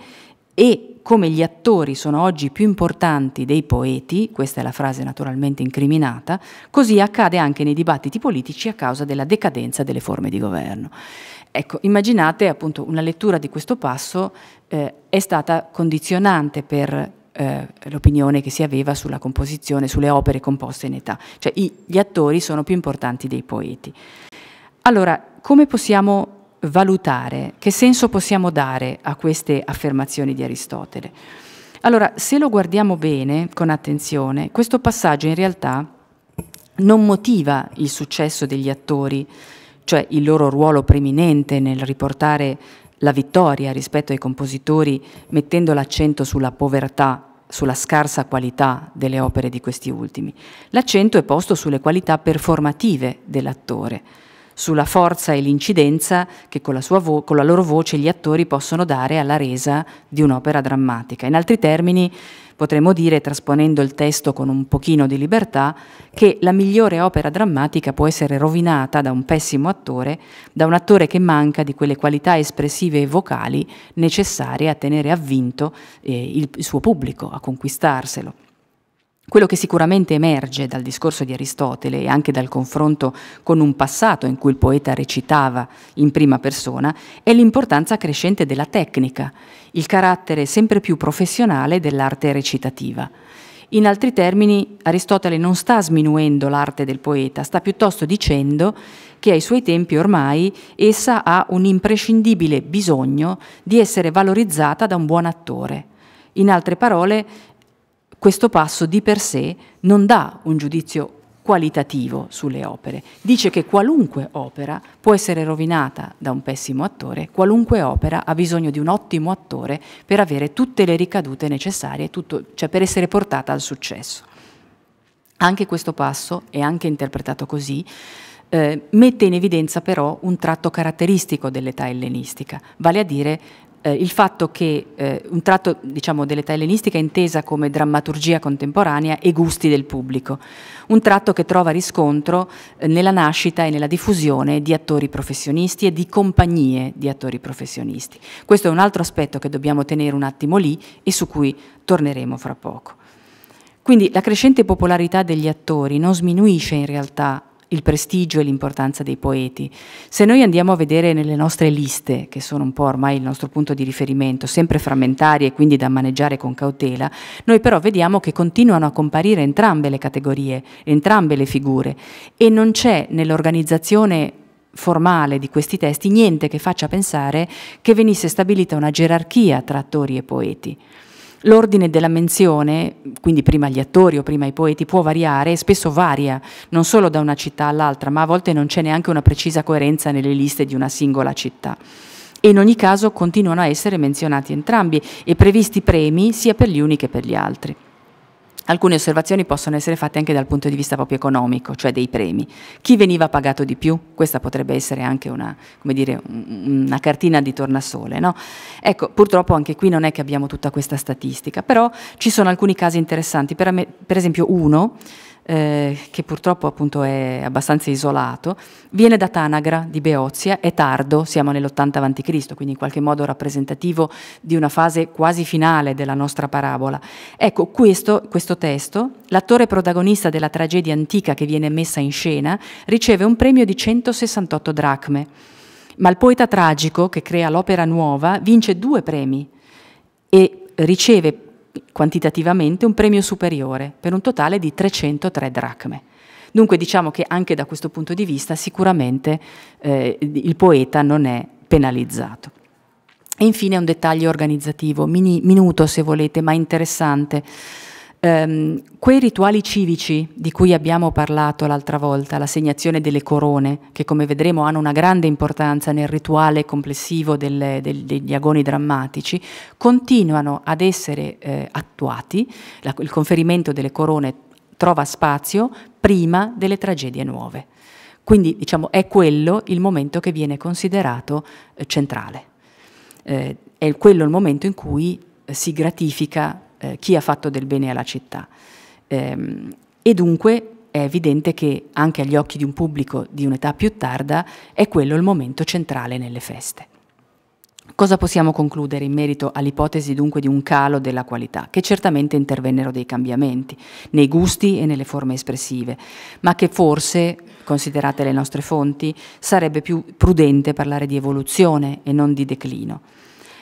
e come gli attori sono oggi più importanti dei poeti, questa è la frase naturalmente incriminata, così accade anche nei dibattiti politici a causa della decadenza delle forme di governo. Ecco, immaginate appunto una lettura di questo passo eh, è stata condizionante per eh, l'opinione che si aveva sulla composizione, sulle opere composte in età, cioè i, gli attori sono più importanti dei poeti. Allora, come possiamo valutare, che senso possiamo dare a queste affermazioni di Aristotele? Allora, se lo guardiamo bene, con attenzione, questo passaggio in realtà non motiva il successo degli attori, cioè il loro ruolo preminente nel riportare la vittoria rispetto ai compositori, mettendo l'accento sulla povertà, sulla scarsa qualità delle opere di questi ultimi. L'accento è posto sulle qualità performative dell'attore, sulla forza e l'incidenza che con la, con la, loro voce gli attori possono dare alla resa di un'opera drammatica. In altri termini, potremmo dire, trasponendo il testo con un pochino di libertà, che la migliore opera drammatica può essere rovinata da un pessimo attore, da un attore che manca di quelle qualità espressive e vocali necessarie a tenere avvinto eh, il, il suo pubblico, a conquistarselo. Quello che sicuramente emerge dal discorso di Aristotele e anche dal confronto con un passato in cui il poeta recitava in prima persona è l'importanza crescente della tecnica, il carattere sempre più professionale dell'arte recitativa. In altri termini, Aristotele non sta sminuendo l'arte del poeta, sta piuttosto dicendo che ai suoi tempi ormai essa ha un imprescindibile bisogno di essere valorizzata da un buon attore. In altre parole, questo passo di per sé non dà un giudizio qualitativo sulle opere, dice che qualunque opera può essere rovinata da un pessimo attore, qualunque opera ha bisogno di un ottimo attore per avere tutte le ricadute necessarie, tutto, cioè per essere portata al successo. Anche questo passo, è anche interpretato così, eh, mette in evidenza però un tratto caratteristico dell'età ellenistica, vale a dire eh, il fatto che eh, un tratto diciamo, dell'età ellenistica è intesa come drammaturgia contemporanea e gusti del pubblico, un tratto che trova riscontro eh, nella nascita e nella diffusione di attori professionisti e di compagnie di attori professionisti. Questo è un altro aspetto che dobbiamo tenere un attimo lì e su cui torneremo fra poco. Quindi la crescente popolarità degli attori non sminuisce in realtà il prestigio e l'importanza dei poeti. Se noi andiamo a vedere nelle nostre liste, che sono un po' ormai il nostro punto di riferimento, sempre frammentarie e quindi da maneggiare con cautela, noi però vediamo che continuano a comparire entrambe le categorie, entrambe le figure e non c'è nell'organizzazione formale di questi testi niente che faccia pensare che venisse stabilita una gerarchia tra attori e poeti. L'ordine della menzione, quindi prima gli attori o prima i poeti, può variare e spesso varia, non solo da una città all'altra, ma a volte non c'è neanche una precisa coerenza nelle liste di una singola città. E in ogni caso continuano a essere menzionati entrambi e previsti premi sia per gli uni che per gli altri. Alcune osservazioni possono essere fatte anche dal punto di vista proprio economico, cioè dei premi. Chi veniva pagato di più? Questa potrebbe essere anche una, dire, una cartina di tornasole. No? Ecco, purtroppo anche qui non è che abbiamo tutta questa statistica, però ci sono alcuni casi interessanti. Per, me, per esempio uno eh, che purtroppo appunto è abbastanza isolato, viene da Tanagra di Beozia, è tardo, siamo nell'80 a.C., quindi in qualche modo rappresentativo di una fase quasi finale della nostra parabola. Ecco, questo, questo testo, l'attore protagonista della tragedia antica che viene messa in scena, riceve un premio di 168 dracme, ma il poeta tragico che crea l'opera nuova vince due premi e riceve quantitativamente un premio superiore per un totale di 303 dracme. Dunque diciamo che anche da questo punto di vista sicuramente eh, il poeta non è penalizzato. E infine un dettaglio organizzativo, mini, minuto se volete, ma interessante. Um, quei rituali civici di cui abbiamo parlato l'altra volta, l'assegnazione delle corone, che come vedremo hanno una grande importanza nel rituale complessivo delle, del, degli agoni drammatici, continuano ad essere eh, attuati, la, il conferimento delle corone trova spazio prima delle tragedie nuove. Quindi diciamo, è quello il momento che viene considerato eh, centrale. Eh, è quello il momento in cui eh, si gratifica eh, chi ha fatto del bene alla città. Ehm, e dunque è evidente che anche agli occhi di un pubblico di un'età più tarda è quello il momento centrale nelle feste. Cosa possiamo concludere in merito all'ipotesi dunque di un calo della qualità? Che certamente intervennero dei cambiamenti nei gusti e nelle forme espressive, ma che forse, considerate le nostre fonti, sarebbe più prudente parlare di evoluzione e non di declino.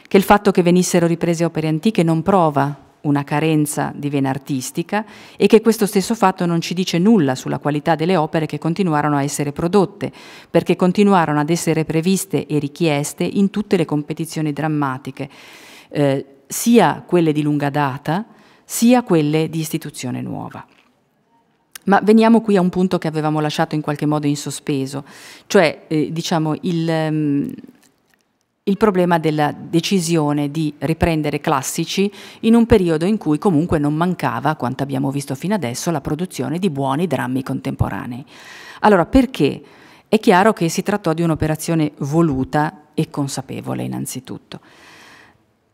Che il fatto che venissero riprese opere antiche non prova una carenza di vena artistica e che questo stesso fatto non ci dice nulla sulla qualità delle opere che continuarono a essere prodotte, perché continuarono ad essere previste e richieste in tutte le competizioni drammatiche, eh, sia quelle di lunga data, sia quelle di istituzione nuova. Ma veniamo qui a un punto che avevamo lasciato in qualche modo in sospeso, cioè eh, diciamo il, um, il problema della decisione di riprendere classici in un periodo in cui comunque non mancava, quanto abbiamo visto fino adesso, la produzione di buoni drammi contemporanei. Allora, perché? È chiaro che si trattò di un'operazione voluta e consapevole innanzitutto.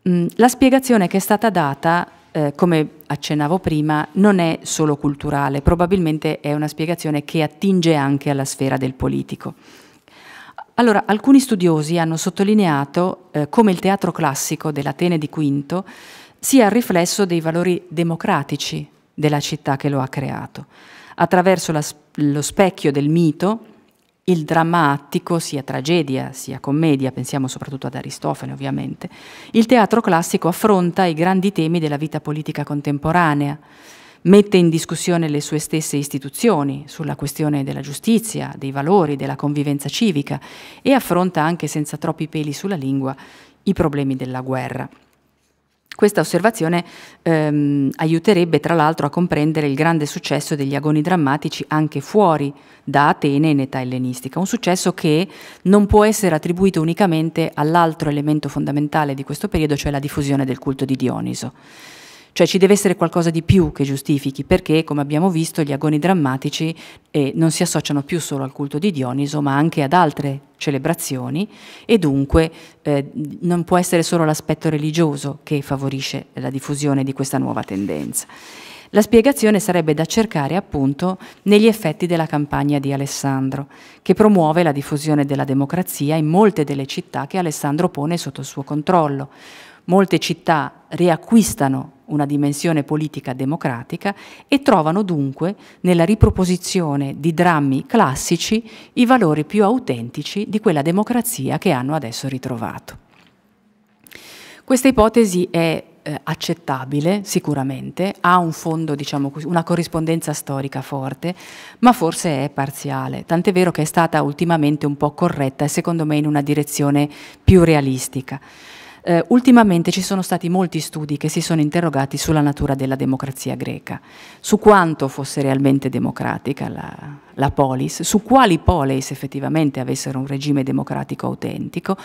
Mm, la spiegazione che è stata data, eh, come accennavo prima, non è solo culturale, probabilmente è una spiegazione che attinge anche alla sfera del politico. Allora, alcuni studiosi hanno sottolineato eh, come il teatro classico dell'Atene di Quinto sia il riflesso dei valori democratici della città che lo ha creato. Attraverso la, lo specchio del mito, il dramma attico, sia tragedia sia commedia, pensiamo soprattutto ad Aristofane ovviamente, il teatro classico affronta i grandi temi della vita politica contemporanea, mette in discussione le sue stesse istituzioni sulla questione della giustizia, dei valori, della convivenza civica e affronta anche senza troppi peli sulla lingua i problemi della guerra. Questa osservazione ehm, aiuterebbe tra l'altro a comprendere il grande successo degli agoni drammatici anche fuori da Atene in età ellenistica, un successo che non può essere attribuito unicamente all'altro elemento fondamentale di questo periodo, cioè la diffusione del culto di Dioniso. Cioè ci deve essere qualcosa di più che giustifichi, perché come abbiamo visto gli agoni drammatici eh, non si associano più solo al culto di Dioniso, ma anche ad altre celebrazioni e dunque eh, non può essere solo l'aspetto religioso che favorisce la diffusione di questa nuova tendenza. La spiegazione sarebbe da cercare appunto negli effetti della campagna di Alessandro, che promuove la diffusione della democrazia in molte delle città che Alessandro pone sotto il suo controllo. Molte città riacquistano una dimensione politica democratica e trovano dunque nella riproposizione di drammi classici i valori più autentici di quella democrazia che hanno adesso ritrovato. Questa ipotesi è eh, accettabile sicuramente, ha un fondo, diciamo una corrispondenza storica forte, ma forse è parziale, tant'è vero che è stata ultimamente un po' corretta e secondo me in una direzione più realistica. Eh, ultimamente ci sono stati molti studi che si sono interrogati sulla natura della democrazia greca, su quanto fosse realmente democratica la, la polis, su quali polis effettivamente avessero un regime democratico autentico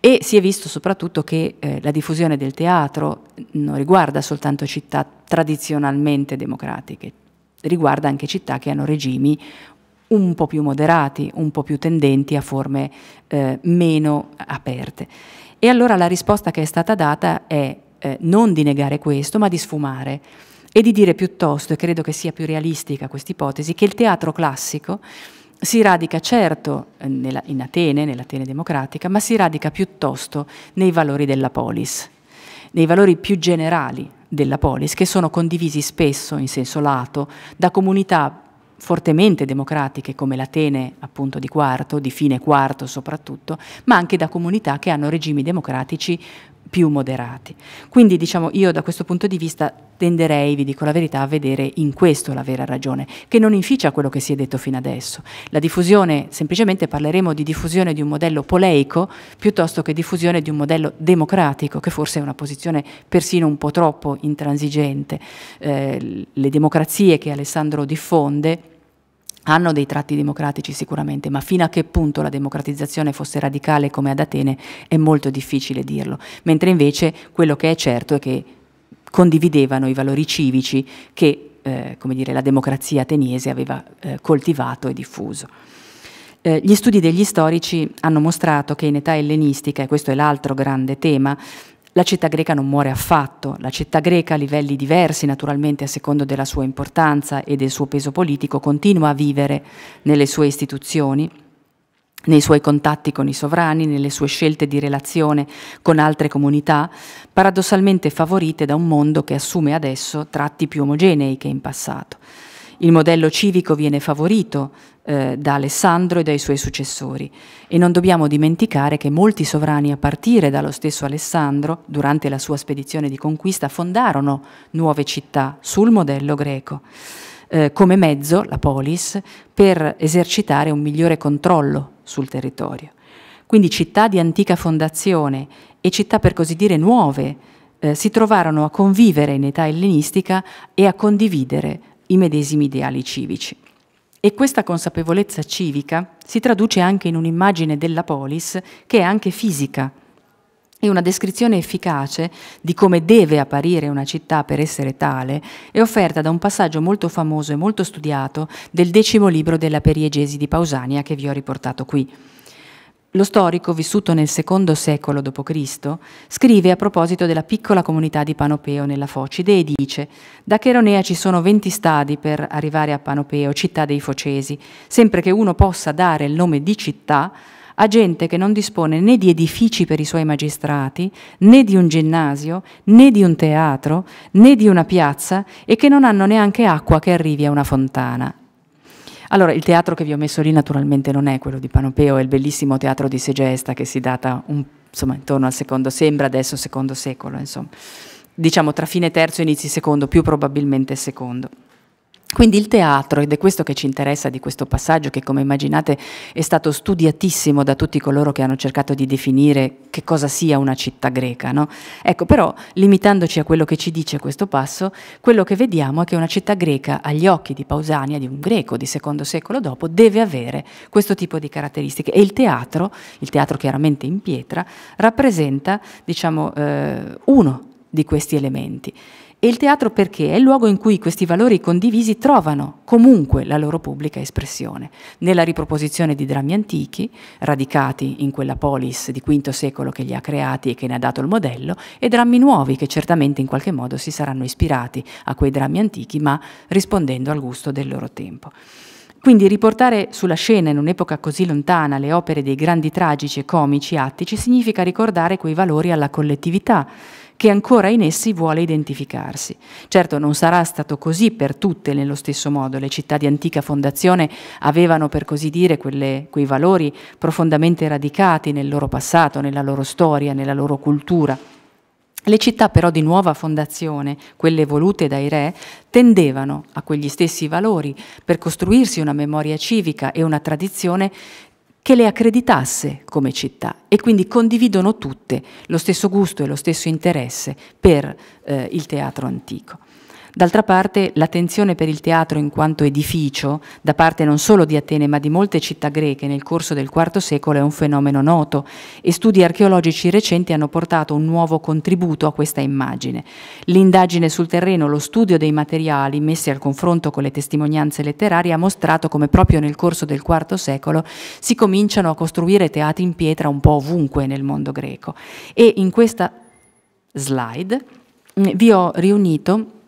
e si è visto soprattutto che eh, la diffusione del teatro non riguarda soltanto città tradizionalmente democratiche, riguarda anche città che hanno regimi un po' più moderati, un po' più tendenti a forme eh, meno aperte. E allora la risposta che è stata data è eh, non di negare questo, ma di sfumare e di dire piuttosto, e credo che sia più realistica questa ipotesi, che il teatro classico si radica certo eh, nella, in Atene, nell'Atene democratica, ma si radica piuttosto nei valori della polis, nei valori più generali della polis, che sono condivisi spesso in senso lato da comunità fortemente democratiche come l'Atene appunto di quarto, di fine quarto soprattutto, ma anche da comunità che hanno regimi democratici più moderati. Quindi diciamo io da questo punto di vista tenderei, vi dico la verità, a vedere in questo la vera ragione, che non inficia quello che si è detto fino adesso. La diffusione, semplicemente parleremo di diffusione di un modello poleico piuttosto che diffusione di un modello democratico, che forse è una posizione persino un po' troppo intransigente. Eh, le democrazie che Alessandro diffonde hanno dei tratti democratici sicuramente, ma fino a che punto la democratizzazione fosse radicale come ad Atene è molto difficile dirlo, mentre invece quello che è certo è che condividevano i valori civici che eh, dire, la democrazia ateniese aveva eh, coltivato e diffuso. Eh, gli studi degli storici hanno mostrato che in età ellenistica, e questo è l'altro grande tema, la città greca non muore affatto, la città greca a livelli diversi naturalmente a secondo della sua importanza e del suo peso politico continua a vivere nelle sue istituzioni, nei suoi contatti con i sovrani, nelle sue scelte di relazione con altre comunità, paradossalmente favorite da un mondo che assume adesso tratti più omogenei che in passato. Il modello civico viene favorito eh, da Alessandro e dai suoi successori e non dobbiamo dimenticare che molti sovrani a partire dallo stesso Alessandro, durante la sua spedizione di conquista, fondarono nuove città sul modello greco, eh, come mezzo, la polis, per esercitare un migliore controllo sul territorio. Quindi città di antica fondazione e città per così dire nuove eh, si trovarono a convivere in età ellenistica e a condividere i medesimi ideali civici. E questa consapevolezza civica si traduce anche in un'immagine della polis che è anche fisica e una descrizione efficace di come deve apparire una città per essere tale è offerta da un passaggio molto famoso e molto studiato del decimo libro della Periegesi di Pausania che vi ho riportato qui. Lo storico, vissuto nel secondo secolo d.C., scrive a proposito della piccola comunità di Panopeo nella Focide e dice «Da Cheronea ci sono 20 stadi per arrivare a Panopeo, città dei Focesi, sempre che uno possa dare il nome di città a gente che non dispone né di edifici per i suoi magistrati, né di un ginnasio, né di un teatro, né di una piazza e che non hanno neanche acqua che arrivi a una fontana. Allora, il teatro che vi ho messo lì naturalmente non è quello di Panopeo, è il bellissimo teatro di Segesta che si data un, insomma, intorno al secondo, sembra adesso secondo secolo, insomma. Diciamo tra fine terzo e inizi secondo, più probabilmente secondo. Quindi il teatro, ed è questo che ci interessa di questo passaggio, che come immaginate è stato studiatissimo da tutti coloro che hanno cercato di definire che cosa sia una città greca. No? Ecco, però, limitandoci a quello che ci dice questo passo, quello che vediamo è che una città greca, agli occhi di Pausania, di un greco di secondo secolo dopo, deve avere questo tipo di caratteristiche. E il teatro, il teatro chiaramente in pietra, rappresenta, diciamo, eh, uno di questi elementi. E il teatro perché? È il luogo in cui questi valori condivisi trovano comunque la loro pubblica espressione, nella riproposizione di drammi antichi, radicati in quella polis di V secolo che li ha creati e che ne ha dato il modello, e drammi nuovi che certamente in qualche modo si saranno ispirati a quei drammi antichi, ma rispondendo al gusto del loro tempo. Quindi riportare sulla scena in un'epoca così lontana le opere dei grandi tragici e comici attici significa ricordare quei valori alla collettività, che ancora in essi vuole identificarsi. Certo non sarà stato così per tutte nello stesso modo, le città di antica fondazione avevano per così dire quelle, quei valori profondamente radicati nel loro passato, nella loro storia, nella loro cultura. Le città però di nuova fondazione, quelle volute dai re, tendevano a quegli stessi valori per costruirsi una memoria civica e una tradizione che le accreditasse come città e quindi condividono tutte lo stesso gusto e lo stesso interesse per eh, il teatro antico. D'altra parte l'attenzione per il teatro in quanto edificio, da parte non solo di Atene ma di molte città greche nel corso del IV secolo è un fenomeno noto e studi archeologici recenti hanno portato un nuovo contributo a questa immagine. L'indagine sul terreno, lo studio dei materiali messi al confronto con le testimonianze letterarie ha mostrato come proprio nel corso del IV secolo si cominciano a costruire teatri in pietra un po' ovunque nel mondo greco. E in questa slide mm, vi ho riunito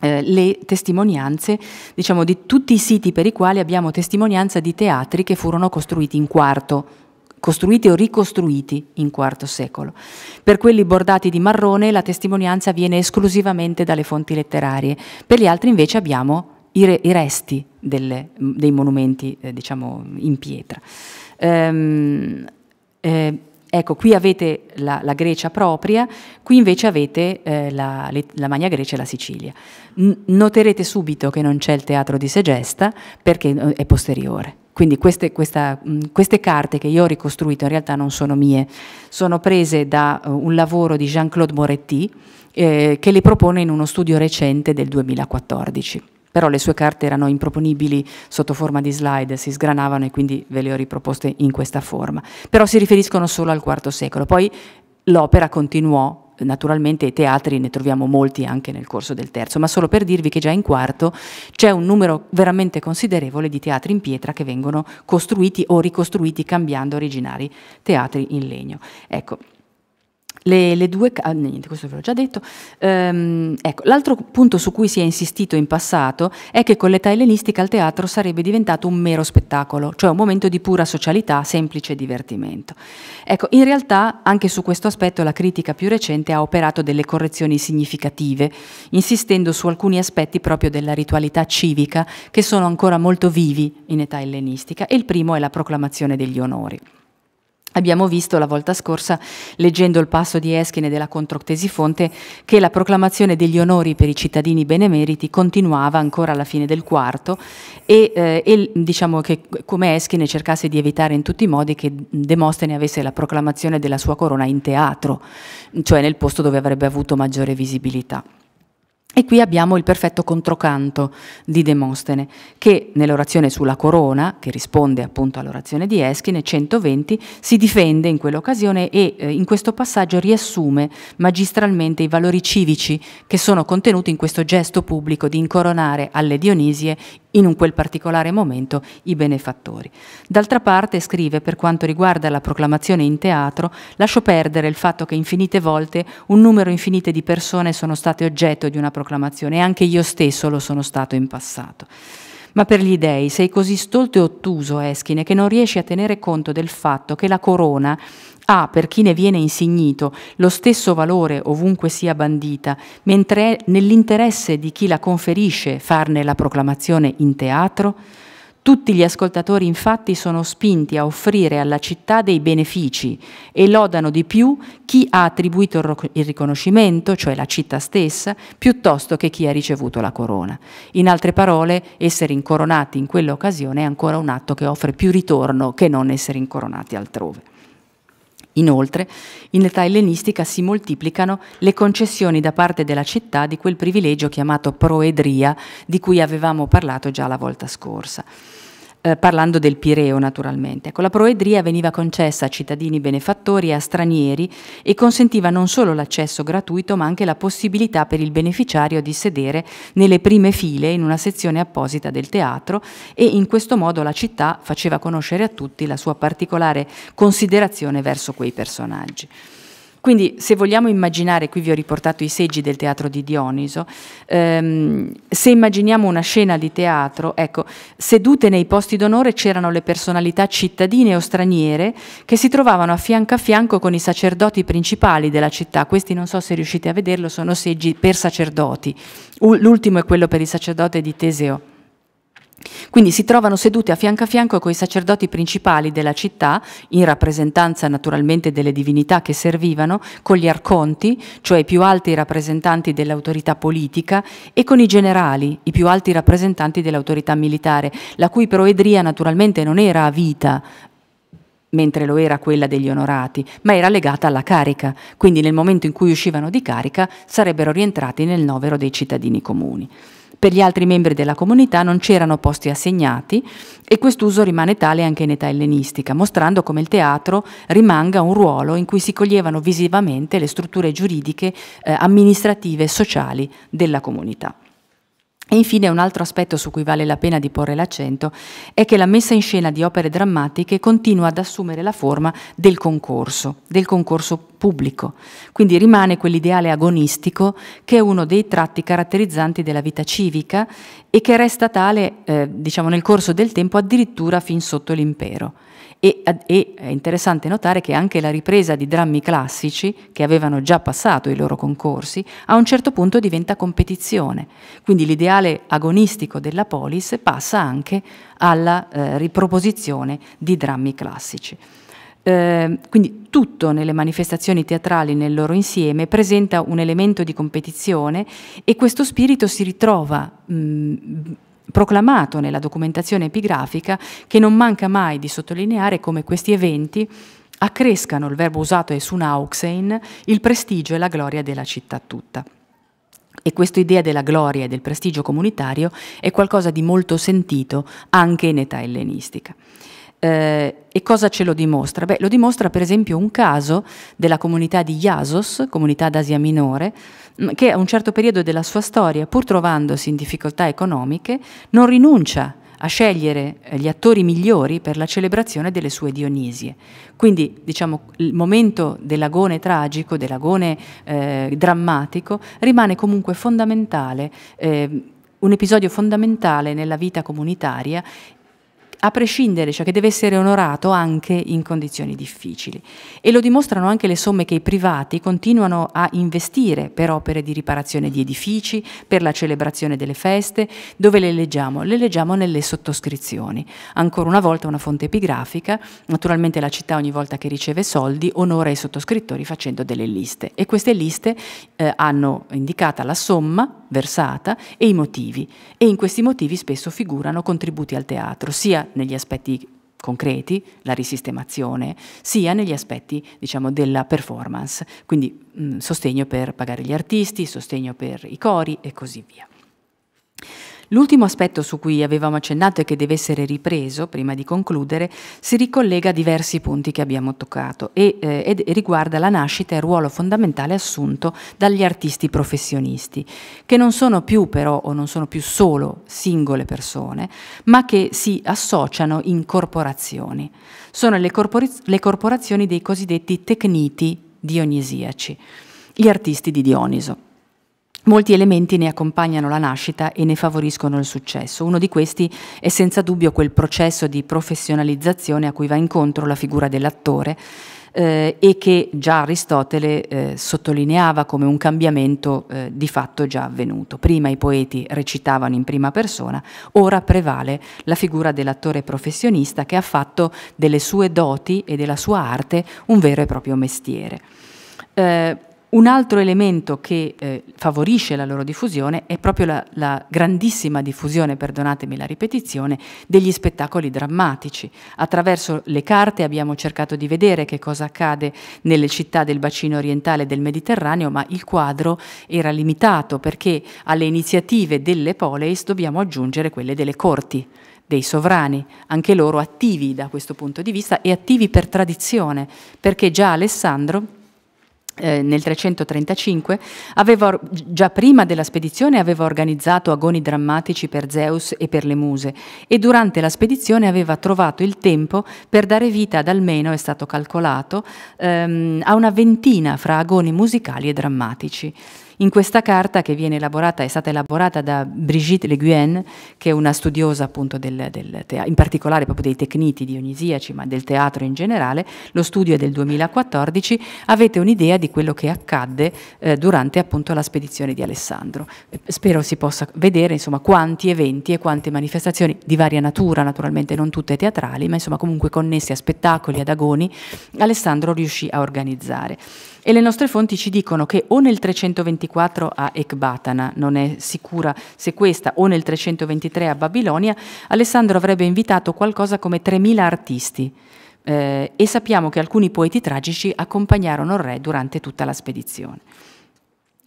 eh, le testimonianze diciamo, di tutti i siti per i quali abbiamo testimonianza di teatri che furono costruiti in quarto, costruiti o ricostruiti in IV secolo. Per quelli bordati di marrone la testimonianza viene esclusivamente dalle fonti letterarie, per gli altri invece abbiamo i, re, i resti delle, dei monumenti eh, diciamo, in pietra. Um, eh, Ecco, qui avete la, la, Grecia propria, qui invece avete eh, la, la, Magna Grecia e la Sicilia. Noterete subito che non c'è il teatro di Segesta perché eh, è posteriore. Quindi queste, questa, mh, queste, carte che io ho ricostruito in realtà non sono mie, sono prese da uh, un lavoro di Jean-Claude Moretti eh, che le propone in uno studio recente del 2014 però le sue carte erano improponibili sotto forma di slide, si sgranavano e quindi ve le ho riproposte in questa forma. Però si riferiscono solo al IV secolo. Poi l'opera continuò naturalmente i teatri ne troviamo molti anche nel corso del terzo, ma solo per dirvi che già in quarto c'è un numero veramente considerevole di teatri in pietra che vengono costruiti o ricostruiti cambiando originari teatri in legno. Ecco, le, le due, ah, niente, questo ve l'ho già detto. Ehm, ecco, l'altro punto su cui si è insistito in passato è che con l'età ellenistica il teatro sarebbe diventato un mero spettacolo, cioè un momento di pura socialità, semplice divertimento. Ecco, in realtà anche su questo aspetto la critica più recente ha operato delle correzioni significative, insistendo su alcuni aspetti proprio della ritualità civica che sono ancora molto vivi in età ellenistica e il primo è la proclamazione degli onori. Abbiamo visto la volta scorsa, leggendo il passo di Eschine della Controctesifonte, che la proclamazione degli onori per i cittadini benemeriti continuava ancora alla fine del quarto e, eh, e diciamo che come Eschine cercasse di evitare in tutti i modi che Demostene avesse la proclamazione della sua corona in teatro, cioè nel posto dove avrebbe avuto maggiore visibilità. E qui abbiamo il perfetto controcanto di Demostene, che nell'orazione sulla corona, che risponde appunto all'orazione di Eschine, 120, si difende in quell'occasione e eh, in questo passaggio riassume magistralmente i valori civici che sono contenuti in questo gesto pubblico di incoronare alle Dionisie in un quel particolare momento i benefattori. D'altra parte scrive per quanto riguarda la proclamazione in teatro, lascio perdere il fatto che infinite volte un numero infinite di persone sono state oggetto di una proclamazione e anche io stesso lo sono stato in passato. Ma per gli dei sei così stolto e ottuso, Eschine, che non riesci a tenere conto del fatto che la corona ha, per chi ne viene insignito, lo stesso valore ovunque sia bandita, mentre è nell'interesse di chi la conferisce farne la proclamazione in teatro? Tutti gli ascoltatori infatti sono spinti a offrire alla città dei benefici e lodano di più chi ha attribuito il riconoscimento, cioè la città stessa, piuttosto che chi ha ricevuto la corona. In altre parole, essere incoronati in quell'occasione è ancora un atto che offre più ritorno che non essere incoronati altrove. Inoltre, in età ellenistica si moltiplicano le concessioni da parte della città di quel privilegio chiamato proedria, di cui avevamo parlato già la volta scorsa eh, parlando del Pireo naturalmente. Ecco, la proedria veniva concessa a cittadini benefattori e a stranieri e consentiva non solo l'accesso gratuito ma anche la possibilità per il beneficiario di sedere nelle prime file in una sezione apposita del teatro e in questo modo la città faceva conoscere a tutti la sua particolare considerazione verso quei personaggi. Quindi se vogliamo immaginare, qui vi ho riportato i seggi del teatro di Dioniso, ehm, se immaginiamo una scena di teatro, ecco, sedute nei posti d'onore c'erano le personalità cittadine o straniere che si trovavano a fianco a fianco con i sacerdoti principali della città. Questi non so se riuscite a vederlo, sono seggi per sacerdoti. L'ultimo è quello per il sacerdote di Teseo. Quindi si trovano seduti a fianco a fianco con i sacerdoti principali della città, in rappresentanza naturalmente delle divinità che servivano, con gli arconti, cioè i più alti rappresentanti dell'autorità politica, e con i generali, i più alti rappresentanti dell'autorità militare, la cui proedria naturalmente non era a vita, mentre lo era quella degli onorati, ma era legata alla carica, quindi nel momento in cui uscivano di carica sarebbero rientrati nel novero dei cittadini comuni. Per gli altri membri della comunità non c'erano posti assegnati e quest'uso rimane tale anche in età ellenistica, mostrando come il teatro rimanga un ruolo in cui si coglievano visivamente le strutture giuridiche, eh, amministrative e sociali della comunità. E infine un altro aspetto su cui vale la pena di porre l'accento è che la messa in scena di opere drammatiche continua ad assumere la forma del concorso, del concorso pubblico. Quindi rimane quell'ideale agonistico che è uno dei tratti caratterizzanti della vita civica e che resta tale, eh, diciamo, nel corso del tempo addirittura fin sotto l'impero. E, e, è interessante notare che anche la ripresa di drammi classici, che avevano già passato i loro concorsi, a un certo punto diventa competizione. Quindi l'ideale agonistico della polis passa anche alla eh, riproposizione di drammi classici. Eh, quindi tutto nelle manifestazioni teatrali nel loro insieme presenta un elemento di competizione e questo spirito si ritrova mh, proclamato nella documentazione epigrafica che non manca mai di sottolineare come questi eventi accrescano, il verbo usato è sunauxein, il prestigio e la gloria della città tutta. E questa idea della gloria e del prestigio comunitario è qualcosa di molto sentito anche in età ellenistica. Eh, e cosa ce lo dimostra? Beh, lo dimostra per esempio un caso della comunità di Iasos, comunità d'Asia Minore, mm, che a un certo periodo della sua storia, pur trovandosi in difficoltà economiche, non rinuncia a scegliere eh, gli attori migliori per la celebrazione delle sue Dionisie. Quindi, diciamo, il momento dell'agone tragico, dell'agone eh, drammatico, rimane comunque fondamentale. Eh, un episodio fondamentale nella vita comunitaria a prescindere, cioè che deve essere onorato anche in condizioni difficili. E lo dimostrano anche le somme che i privati continuano a investire per opere di riparazione di edifici, per la celebrazione delle feste. Dove le leggiamo? Le leggiamo nelle sottoscrizioni. Ancora una volta una fonte epigrafica, naturalmente la città ogni volta che riceve soldi onora i sottoscrittori facendo delle liste e queste liste eh, hanno indicata la somma versata e i motivi e in questi motivi spesso figurano contributi al teatro, sia negli aspetti concreti, la risistemazione, sia negli aspetti diciamo, della performance, quindi mh, sostegno per pagare gli artisti, sostegno per i cori e così via. L'ultimo aspetto su cui avevamo accennato e che deve essere ripreso prima di concludere si ricollega a diversi punti che abbiamo toccato e, eh, e riguarda la nascita e il ruolo fondamentale assunto dagli artisti professionisti, che non sono più però o non sono più solo singole persone, ma che si associano in corporazioni. Sono le, corporiz- le corporazioni dei cosiddetti tecniti dionisiaci, gli artisti di Dioniso. Molti elementi ne accompagnano la nascita e ne favoriscono il successo. Uno di questi è senza dubbio quel processo di professionalizzazione a cui va incontro la figura dell'attore eh, e che già Aristotele eh, sottolineava come un cambiamento eh, di fatto già avvenuto. Prima i poeti recitavano in prima persona, ora prevale la figura dell'attore professionista che ha fatto delle sue doti e della sua arte un vero e proprio mestiere. Eh, un altro elemento che eh, favorisce la loro diffusione è proprio la, la, grandissima diffusione, perdonatemi la ripetizione, degli spettacoli drammatici. Attraverso le carte abbiamo cercato di vedere che cosa accade nelle città del bacino orientale del Mediterraneo, ma il quadro era limitato perché alle iniziative delle poleis dobbiamo aggiungere quelle delle corti dei sovrani, anche loro attivi da questo punto di vista e attivi per tradizione, perché già Alessandro eh, nel 335, aveva, già prima della spedizione aveva organizzato agoni drammatici per Zeus e per le muse e durante la spedizione aveva trovato il tempo per dare vita ad almeno, è stato calcolato, ehm, a una ventina fra agoni musicali e drammatici. In questa carta che viene elaborata, è stata elaborata da Brigitte Le Guen, che è una studiosa appunto del, del teatro, in particolare proprio dei tecniti dionisiaci, ma del teatro in generale, lo studio è del 2014, avete un'idea di quello che accadde eh, durante appunto la spedizione di Alessandro. Spero si possa vedere insomma quanti eventi e quante manifestazioni di varia natura, naturalmente non tutte teatrali, ma insomma comunque connesse a spettacoli, ad agoni, Alessandro riuscì a organizzare. E le nostre fonti ci dicono che o nel 324 a Ecbatana, non è sicura se questa, o nel 323 a Babilonia, Alessandro avrebbe invitato qualcosa come 3.000 artisti. Eh, e sappiamo che alcuni poeti tragici accompagnarono il re durante tutta la spedizione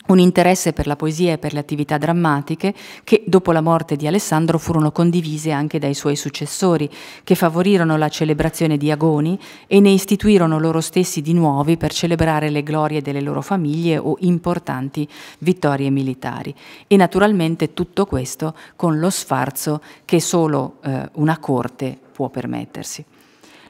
un interesse per la poesia e per le attività drammatiche che dopo la morte di Alessandro furono condivise anche dai suoi successori, che favorirono la celebrazione di agoni e ne istituirono loro stessi di nuovi per celebrare le glorie delle loro famiglie o importanti vittorie militari. E naturalmente tutto questo con lo sfarzo che solo eh, una corte può permettersi.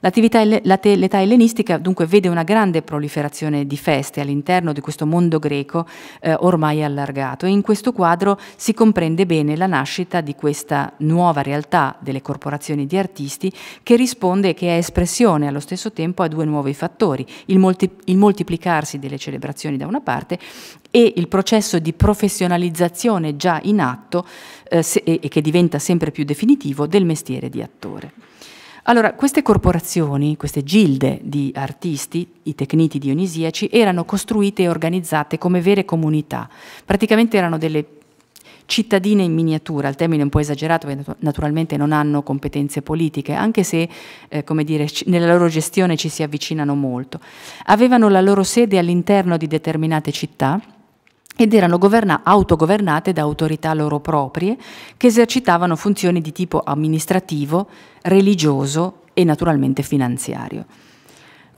L'età ellenistica dunque vede una grande proliferazione di feste all'interno di questo mondo greco eh, ormai allargato e in questo quadro si comprende bene la nascita di questa nuova realtà delle corporazioni di artisti che risponde e che è espressione allo stesso tempo a due nuovi fattori, il, molti, il moltiplicarsi delle celebrazioni da una parte e il processo di professionalizzazione già in atto eh, se, e che diventa sempre più definitivo del mestiere di attore. Allora, queste corporazioni, queste gilde di artisti, i tecniti dionisiaci, erano costruite e organizzate come vere comunità. Praticamente erano delle cittadine in miniatura, il termine è un po' esagerato perché naturalmente non hanno competenze politiche, anche se eh, dire, nella loro gestione ci si avvicinano molto. Avevano la loro sede all'interno di determinate città ed erano autogovernate da autorità loro proprie che esercitavano funzioni di tipo amministrativo, religioso e naturalmente finanziario.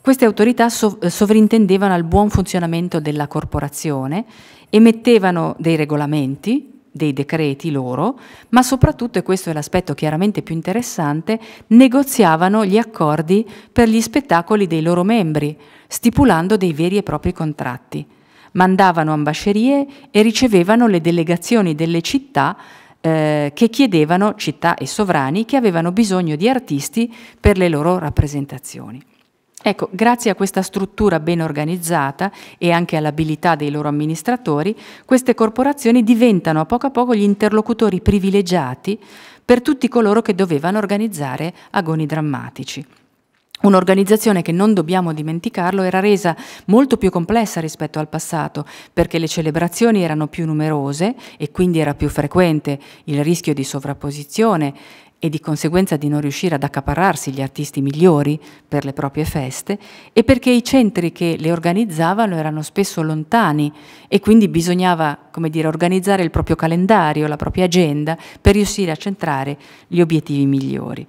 Queste autorità sov sovrintendevano al buon funzionamento della corporazione, emettevano dei regolamenti, dei decreti loro, ma soprattutto, e questo è l'aspetto chiaramente più interessante, negoziavano gli accordi per gli spettacoli dei loro membri, stipulando dei veri e propri contratti mandavano ambascerie e ricevevano le delegazioni delle città eh, che chiedevano, città e sovrani, che avevano bisogno di artisti per le loro rappresentazioni. Ecco, grazie a questa struttura ben organizzata e anche all'abilità dei loro amministratori, queste corporazioni diventano a poco a poco gli interlocutori privilegiati per tutti coloro che dovevano organizzare agoni drammatici. Un'organizzazione che non dobbiamo dimenticarlo era resa molto più complessa rispetto al passato perché le celebrazioni erano più numerose e quindi era più frequente il rischio di sovrapposizione e di conseguenza di non riuscire ad accaparrarsi gli artisti migliori per le proprie feste e perché i centri che le organizzavano erano spesso lontani e quindi bisognava, come dire, organizzare il proprio calendario, la propria agenda per riuscire a centrare gli obiettivi migliori.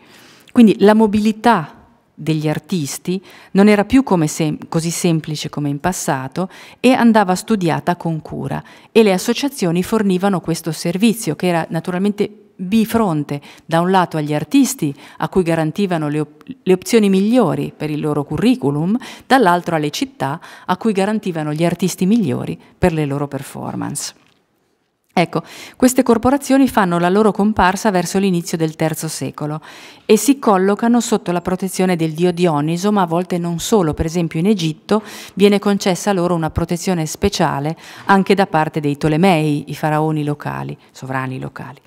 Quindi la mobilità degli artisti non era più sem così semplice come in passato e andava studiata con cura e le associazioni fornivano questo servizio che era naturalmente bifronte da un lato agli artisti a cui garantivano le, op le opzioni migliori per il loro curriculum, dall'altro alle città a cui garantivano gli artisti migliori per le loro performance. Ecco, queste corporazioni fanno la loro comparsa verso l'inizio del III secolo e si collocano sotto la protezione del dio Dioniso, ma a volte non solo, per esempio in Egitto viene concessa loro una protezione speciale anche da parte dei Tolemei, i faraoni locali, sovrani locali.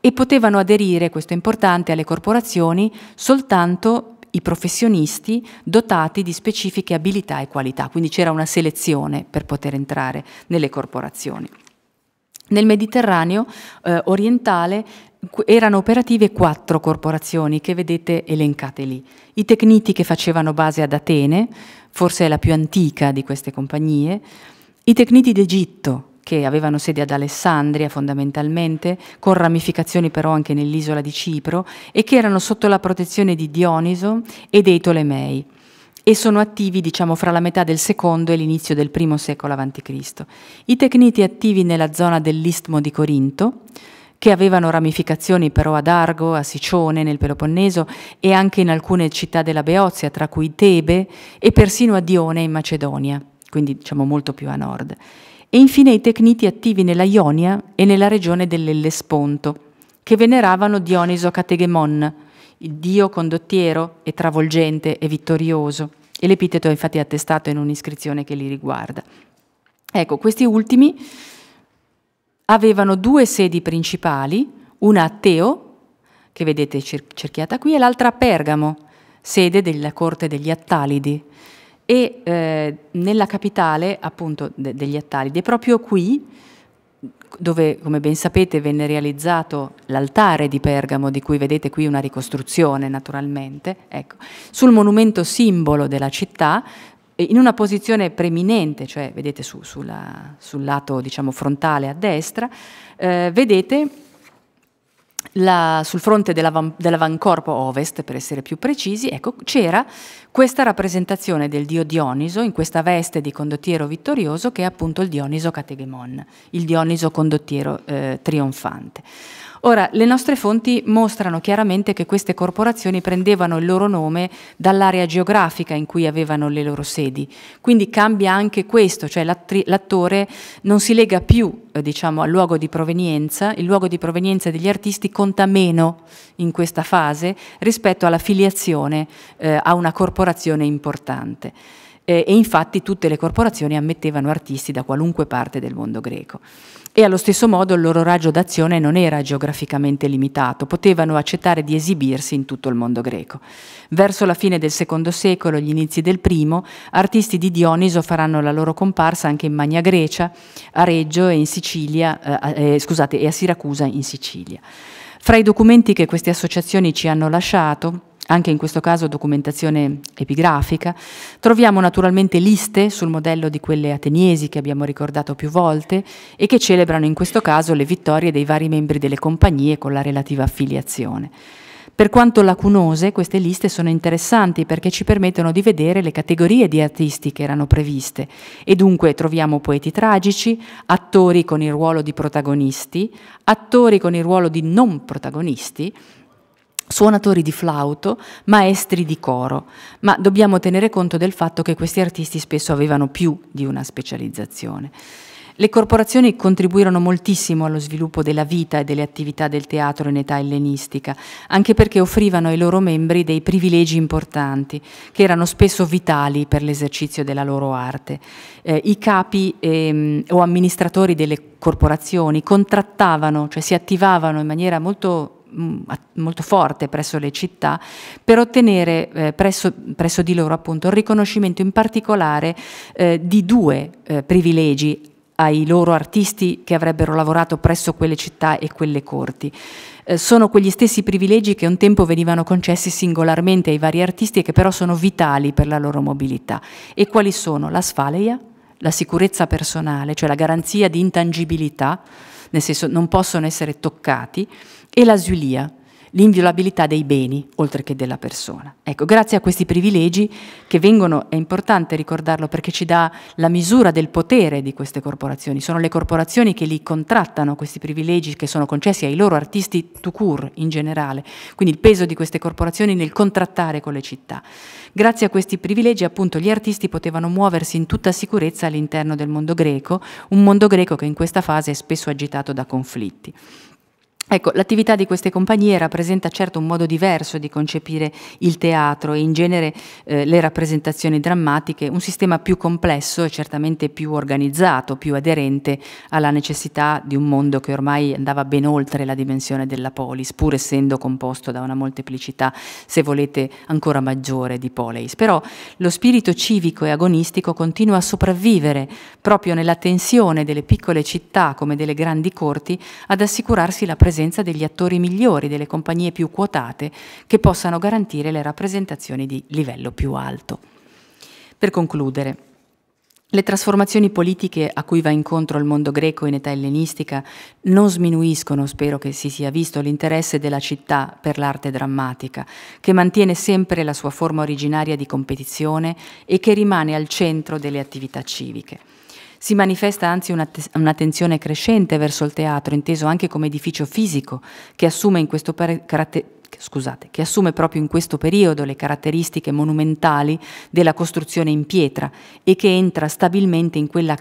E potevano aderire, questo è importante, alle corporazioni soltanto i professionisti dotati di specifiche abilità e qualità, quindi c'era una selezione per poter entrare nelle corporazioni. Nel Mediterraneo eh, orientale erano operative quattro corporazioni che vedete elencate lì. I Tecniti che facevano base ad Atene, forse è la più antica di queste compagnie, i Tecniti d'Egitto che avevano sede ad Alessandria fondamentalmente, con ramificazioni però anche nell'isola di Cipro, e che erano sotto la protezione di Dioniso e dei Tolemei e sono attivi diciamo fra la metà del secondo e l'inizio del primo secolo a.C. I Tecniti attivi nella zona dell'Istmo di Corinto, che avevano ramificazioni però ad Argo, a Sicione, nel Peloponneso e anche in alcune città della Beozia, tra cui Tebe e persino a Dione in Macedonia, quindi diciamo molto più a nord. E infine i Tecniti attivi nella Ionia e nella regione dell'Ellesponto, che veneravano Dioniso Categemon, il dio condottiero e travolgente e vittorioso, e l'epiteto è infatti attestato in un'iscrizione che li riguarda. Ecco, questi ultimi avevano due sedi principali, una a Teo, che vedete cerchiata qui, e l'altra a Pergamo, sede della corte degli Attalidi. E eh, nella capitale, appunto, de degli Attalidi, proprio qui dove, come ben sapete, venne realizzato l'altare di Pergamo, di cui vedete qui una ricostruzione naturalmente, ecco, sul monumento simbolo della città, in una posizione preminente, cioè vedete su, sulla, sul lato diciamo, frontale a destra, eh, vedete la, sul fronte dell'avancorpo ovest, per essere più precisi, ecco, c'era questa rappresentazione del dio Dioniso in questa veste di condottiero vittorioso che è appunto il Dioniso Categemon, il Dioniso condottiero eh, trionfante. Ora, le nostre fonti mostrano chiaramente che queste corporazioni prendevano il loro nome dall'area geografica in cui avevano le loro sedi, quindi cambia anche questo, cioè l'attore non si lega più eh, diciamo, al luogo di provenienza, il luogo di provenienza degli artisti conta meno in questa fase rispetto alla filiazione eh, a una corporazione importante. Eh, e infatti tutte le corporazioni ammettevano artisti da qualunque parte del mondo greco e allo stesso modo il loro raggio d'azione non era geograficamente limitato, potevano accettare di esibirsi in tutto il mondo greco. Verso la fine del secondo secolo e gli inizi del primo, artisti di Dioniso faranno la loro comparsa anche in Magna Grecia, a Reggio e, Sicilia, eh, eh, scusate, e a Siracusa in Sicilia. Fra i documenti che queste associazioni ci hanno lasciato, anche in questo caso documentazione epigrafica. Troviamo naturalmente liste sul modello di quelle ateniesi che abbiamo ricordato più volte e che celebrano in questo caso le vittorie dei vari membri delle compagnie con la relativa affiliazione. Per quanto lacunose, queste liste sono interessanti perché ci permettono di vedere le categorie di artisti che erano previste e dunque troviamo poeti tragici, attori con il ruolo di protagonisti, attori con il ruolo di non protagonisti, suonatori di flauto, maestri di coro, ma dobbiamo tenere conto del fatto che questi artisti spesso avevano più di una specializzazione. Le corporazioni contribuirono moltissimo allo sviluppo della vita e delle attività del teatro in età ellenistica, anche perché offrivano ai loro membri dei privilegi importanti, che erano spesso vitali per l'esercizio della loro arte. Eh, I capi ehm, o amministratori delle corporazioni contrattavano, cioè si attivavano in maniera molto Mm, molto forte presso le città per ottenere eh, presso, presso, di loro appunto il riconoscimento in particolare eh, di due eh, privilegi ai loro artisti che avrebbero lavorato presso quelle città e quelle corti. Eh, sono quegli stessi privilegi che un tempo venivano concessi singolarmente ai vari artisti e che però sono vitali per la loro mobilità. E quali sono? La sfaleia, la sicurezza personale, cioè la garanzia di intangibilità, nel senso non possono essere toccati, e la zulia, l'inviolabilità dei beni oltre che della persona. Ecco, grazie a questi privilegi che vengono, è importante ricordarlo perché ci dà la misura del potere di queste corporazioni, sono le corporazioni che li contrattano questi privilegi che sono concessi ai loro artisti tout court in generale, quindi il peso di queste corporazioni nel contrattare con le città. Grazie a questi privilegi appunto gli artisti potevano muoversi in tutta sicurezza all'interno del mondo greco, un mondo greco che in questa fase è spesso agitato da conflitti. Ecco, l'attività di queste compagnie rappresenta certo un modo diverso di concepire il teatro e in genere eh, le rappresentazioni drammatiche, un sistema più complesso e certamente più organizzato, più aderente alla necessità di un mondo che ormai andava ben oltre la dimensione della polis, pur essendo composto da una molteplicità, se volete, ancora maggiore di poleis. Però lo spirito civico e agonistico continua a sopravvivere proprio nella tensione delle piccole città come delle grandi corti ad assicurarsi la presenza presenza degli attori migliori, delle compagnie più quotate, che possano garantire le rappresentazioni di livello più alto. Per concludere, le trasformazioni politiche a cui va incontro il mondo greco in età ellenistica non sminuiscono, spero che si sia visto, l'interesse della città per l'arte drammatica, che mantiene sempre la sua forma originaria di competizione e che rimane al centro delle attività civiche. Si manifesta anzi un'attenzione crescente verso il teatro, inteso anche come edificio fisico, che assume, scusate, che assume proprio in questo periodo le caratteristiche monumentali della costruzione in pietra e che entra stabilmente in quella,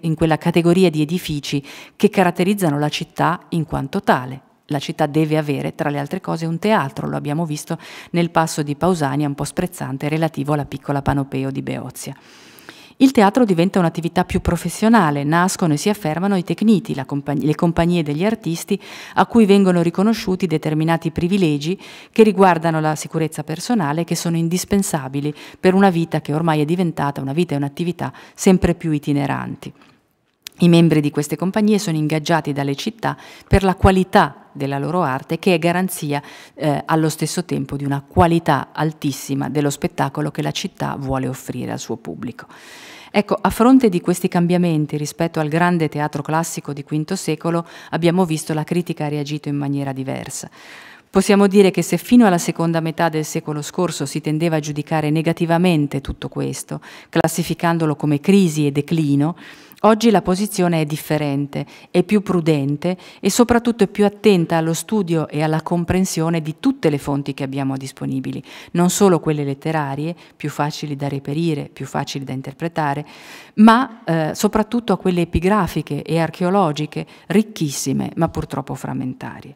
in quella categoria di edifici che caratterizzano la città in quanto tale la città deve avere, tra le altre cose, un teatro, lo abbiamo visto nel passo di Pausania un po' sprezzante relativo alla piccola Panopeo di Beozia. Il teatro diventa un'attività più professionale, nascono e si affermano i tecniti, compagn le compagnie degli artisti a cui vengono riconosciuti determinati privilegi che riguardano la sicurezza personale e che sono indispensabili per una vita che ormai è diventata una vita e un'attività sempre più itineranti. I membri di queste compagnie sono ingaggiati dalle città per la qualità della loro arte che è garanzia eh, allo stesso tempo di una qualità altissima dello spettacolo che la città vuole offrire al suo pubblico. Ecco, a fronte di questi cambiamenti rispetto al grande teatro classico di V secolo, abbiamo visto la critica ha reagito in maniera diversa. Possiamo dire che se fino alla seconda metà del secolo scorso si tendeva a giudicare negativamente tutto questo, classificandolo come crisi e declino, oggi la posizione è differente, è più prudente e soprattutto è più attenta allo studio e alla comprensione di tutte le fonti che abbiamo disponibili, non solo quelle letterarie, più facili da reperire, più facili da interpretare, ma eh, soprattutto a quelle epigrafiche e archeologiche, ricchissime, ma purtroppo frammentarie.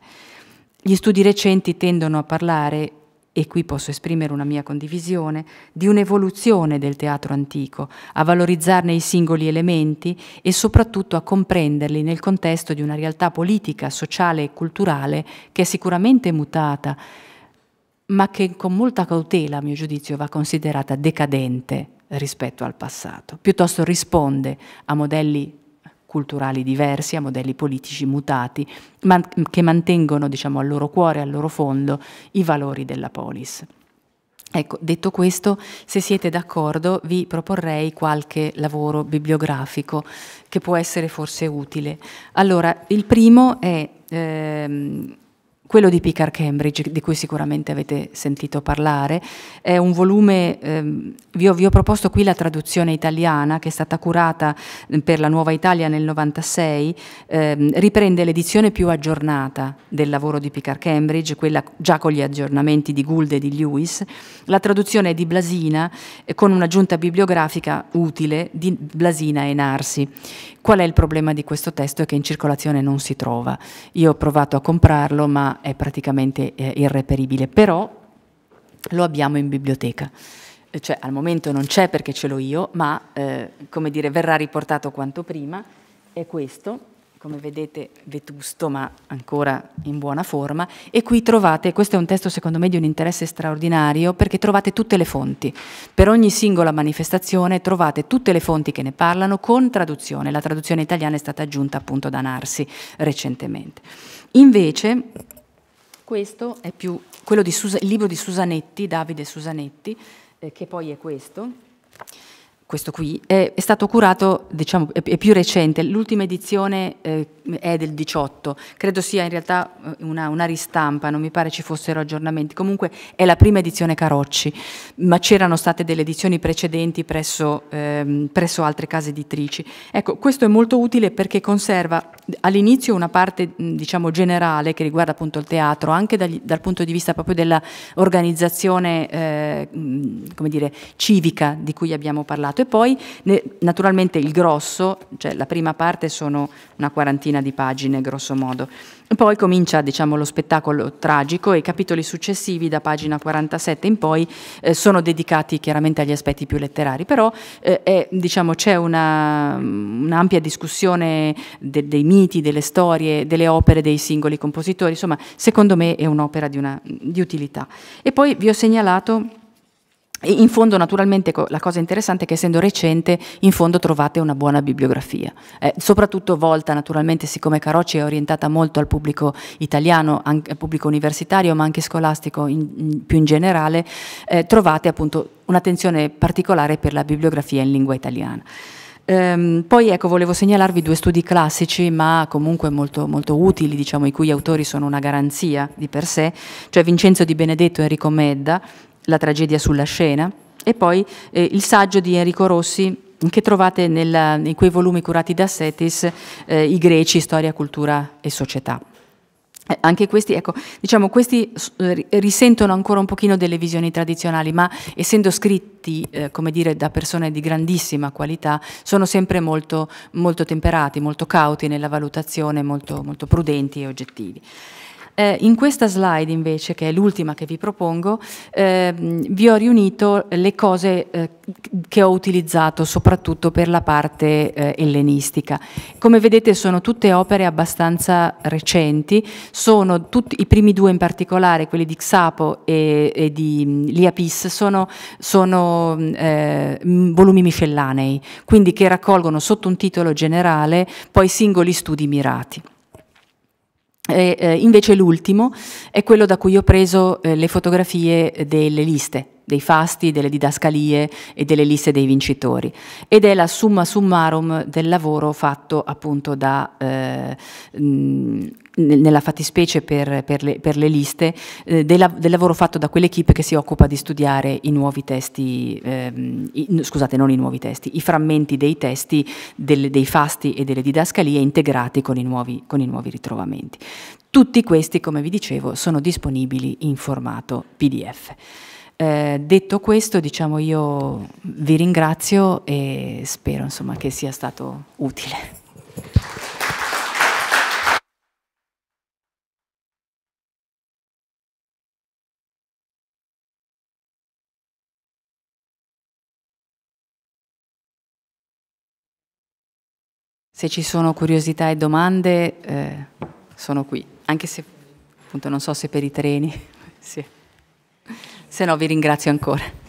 Gli studi recenti tendono a parlare, e qui posso esprimere una mia condivisione, di un'evoluzione del teatro antico, a valorizzarne i singoli elementi e soprattutto a comprenderli nel contesto di una realtà politica, sociale e culturale che è sicuramente mutata, ma che con molta cautela, a mio giudizio, va considerata decadente rispetto al passato, piuttosto risponde a modelli culturali diversi, a modelli politici mutati, ma che mantengono diciamo, al loro cuore, al loro fondo, i valori della polis. Ecco, detto questo, se siete d'accordo vi proporrei qualche lavoro bibliografico che può essere forse utile. Allora, il primo è ehm, quello di Picard Cambridge, di cui sicuramente avete sentito parlare, è un volume, ehm, vi, ho, vi, ho, proposto qui la traduzione italiana che è stata curata eh, per la Nuova Italia nel 96, ehm, riprende l'edizione più aggiornata del lavoro di Picard Cambridge, quella già con gli aggiornamenti di Gould e di Lewis. La traduzione è di Blasina eh, con un'aggiunta bibliografica utile di Blasina e Narsi. Qual è il problema di questo testo? È che in circolazione non si trova. Io ho provato a comprarlo, ma è praticamente eh, irreperibile, però lo abbiamo in biblioteca. Cioè, al momento non c'è perché ce l'ho io, ma eh, come dire, verrà riportato quanto prima. È questo, come vedete vetusto ma ancora in buona forma e qui trovate, questo è un testo secondo me di un interesse straordinario perché trovate tutte le fonti, per ogni singola manifestazione trovate tutte le fonti che ne parlano con traduzione, la traduzione italiana è stata aggiunta appunto da Narsi recentemente. Invece questo è più quello di Susa, il libro di Susanetti, Davide Susanetti, eh, che poi è questo, questo qui, è, è stato curato, diciamo, è, è più recente, l'ultima edizione eh, è del 18, credo sia in realtà eh, una, una, ristampa, non mi pare ci fossero aggiornamenti, comunque è la prima edizione Carocci, ma c'erano state delle edizioni precedenti presso, ehm, presso altre case editrici. Ecco, questo è molto utile perché conserva all'inizio una parte diciamo generale che riguarda appunto il teatro, anche dagli, dal punto di vista proprio dell'organizzazione eh, civica di cui abbiamo parlato e poi naturalmente il grosso, cioè la prima parte sono una quarantina di pagine grosso modo. Poi comincia diciamo, lo spettacolo tragico e i capitoli successivi da pagina 47 in poi eh, sono dedicati chiaramente agli aspetti più letterari, però eh, diciamo, c'è un'ampia un discussione de, dei miti, delle storie, delle opere dei singoli compositori, insomma secondo me è un'opera di, di utilità. E poi vi ho segnalato in fondo naturalmente la cosa interessante è che essendo recente in fondo trovate una buona bibliografia, eh, soprattutto volta naturalmente siccome Carocci è orientata molto al pubblico italiano, anche al pubblico universitario ma anche scolastico in, in, più in generale, eh, trovate appunto un'attenzione particolare per la bibliografia in lingua italiana. Ehm, poi ecco, volevo segnalarvi due studi classici, ma comunque molto, molto, utili, diciamo, i cui autori sono una garanzia di per sé, cioè Vincenzo Di Benedetto e Enrico Medda, la tragedia sulla scena, e poi eh, il saggio di Enrico Rossi che trovate nella, in quei volumi curati da Setis, eh, I greci, storia, cultura e società. Eh, anche questi, ecco, diciamo, questi eh, risentono ancora un pochino delle visioni tradizionali, ma essendo scritti, eh, come dire, da persone di grandissima qualità, sono sempre molto, molto temperati, molto cauti nella valutazione, molto, molto prudenti e oggettivi. Eh, in questa slide invece, che è l'ultima che vi propongo, eh, vi ho riunito le cose eh, che ho utilizzato soprattutto per la parte eh, ellenistica. Come vedete sono tutte opere abbastanza recenti, sono tutti, i primi due in particolare, quelli di Xapo e, e di mm, Liapis, sono, sono eh, volumi miscellanei, quindi che raccolgono sotto un titolo generale poi singoli studi mirati. E, eh, invece l'ultimo è quello da cui ho preso eh, le fotografie delle liste, dei fasti, delle didascalie e delle liste dei vincitori. Ed è la summa summarum del lavoro fatto appunto da, eh, mh, nella fattispecie per, per, le, per le, liste, eh, del, del, lavoro fatto da quell'equipe che si occupa di studiare i nuovi testi, ehm, i, scusate non i nuovi testi, i frammenti dei testi del, dei fasti e delle didascalie integrati con i, nuovi, con i nuovi ritrovamenti. Tutti questi, come vi dicevo, sono disponibili in formato PDF. Eh, detto questo, diciamo, io vi ringrazio e spero insomma, che sia stato utile. Se ci sono curiosità e domande, eh, sono qui, anche se appunto non so se per i treni. <laughs> sì. Se no vi ringrazio ancora.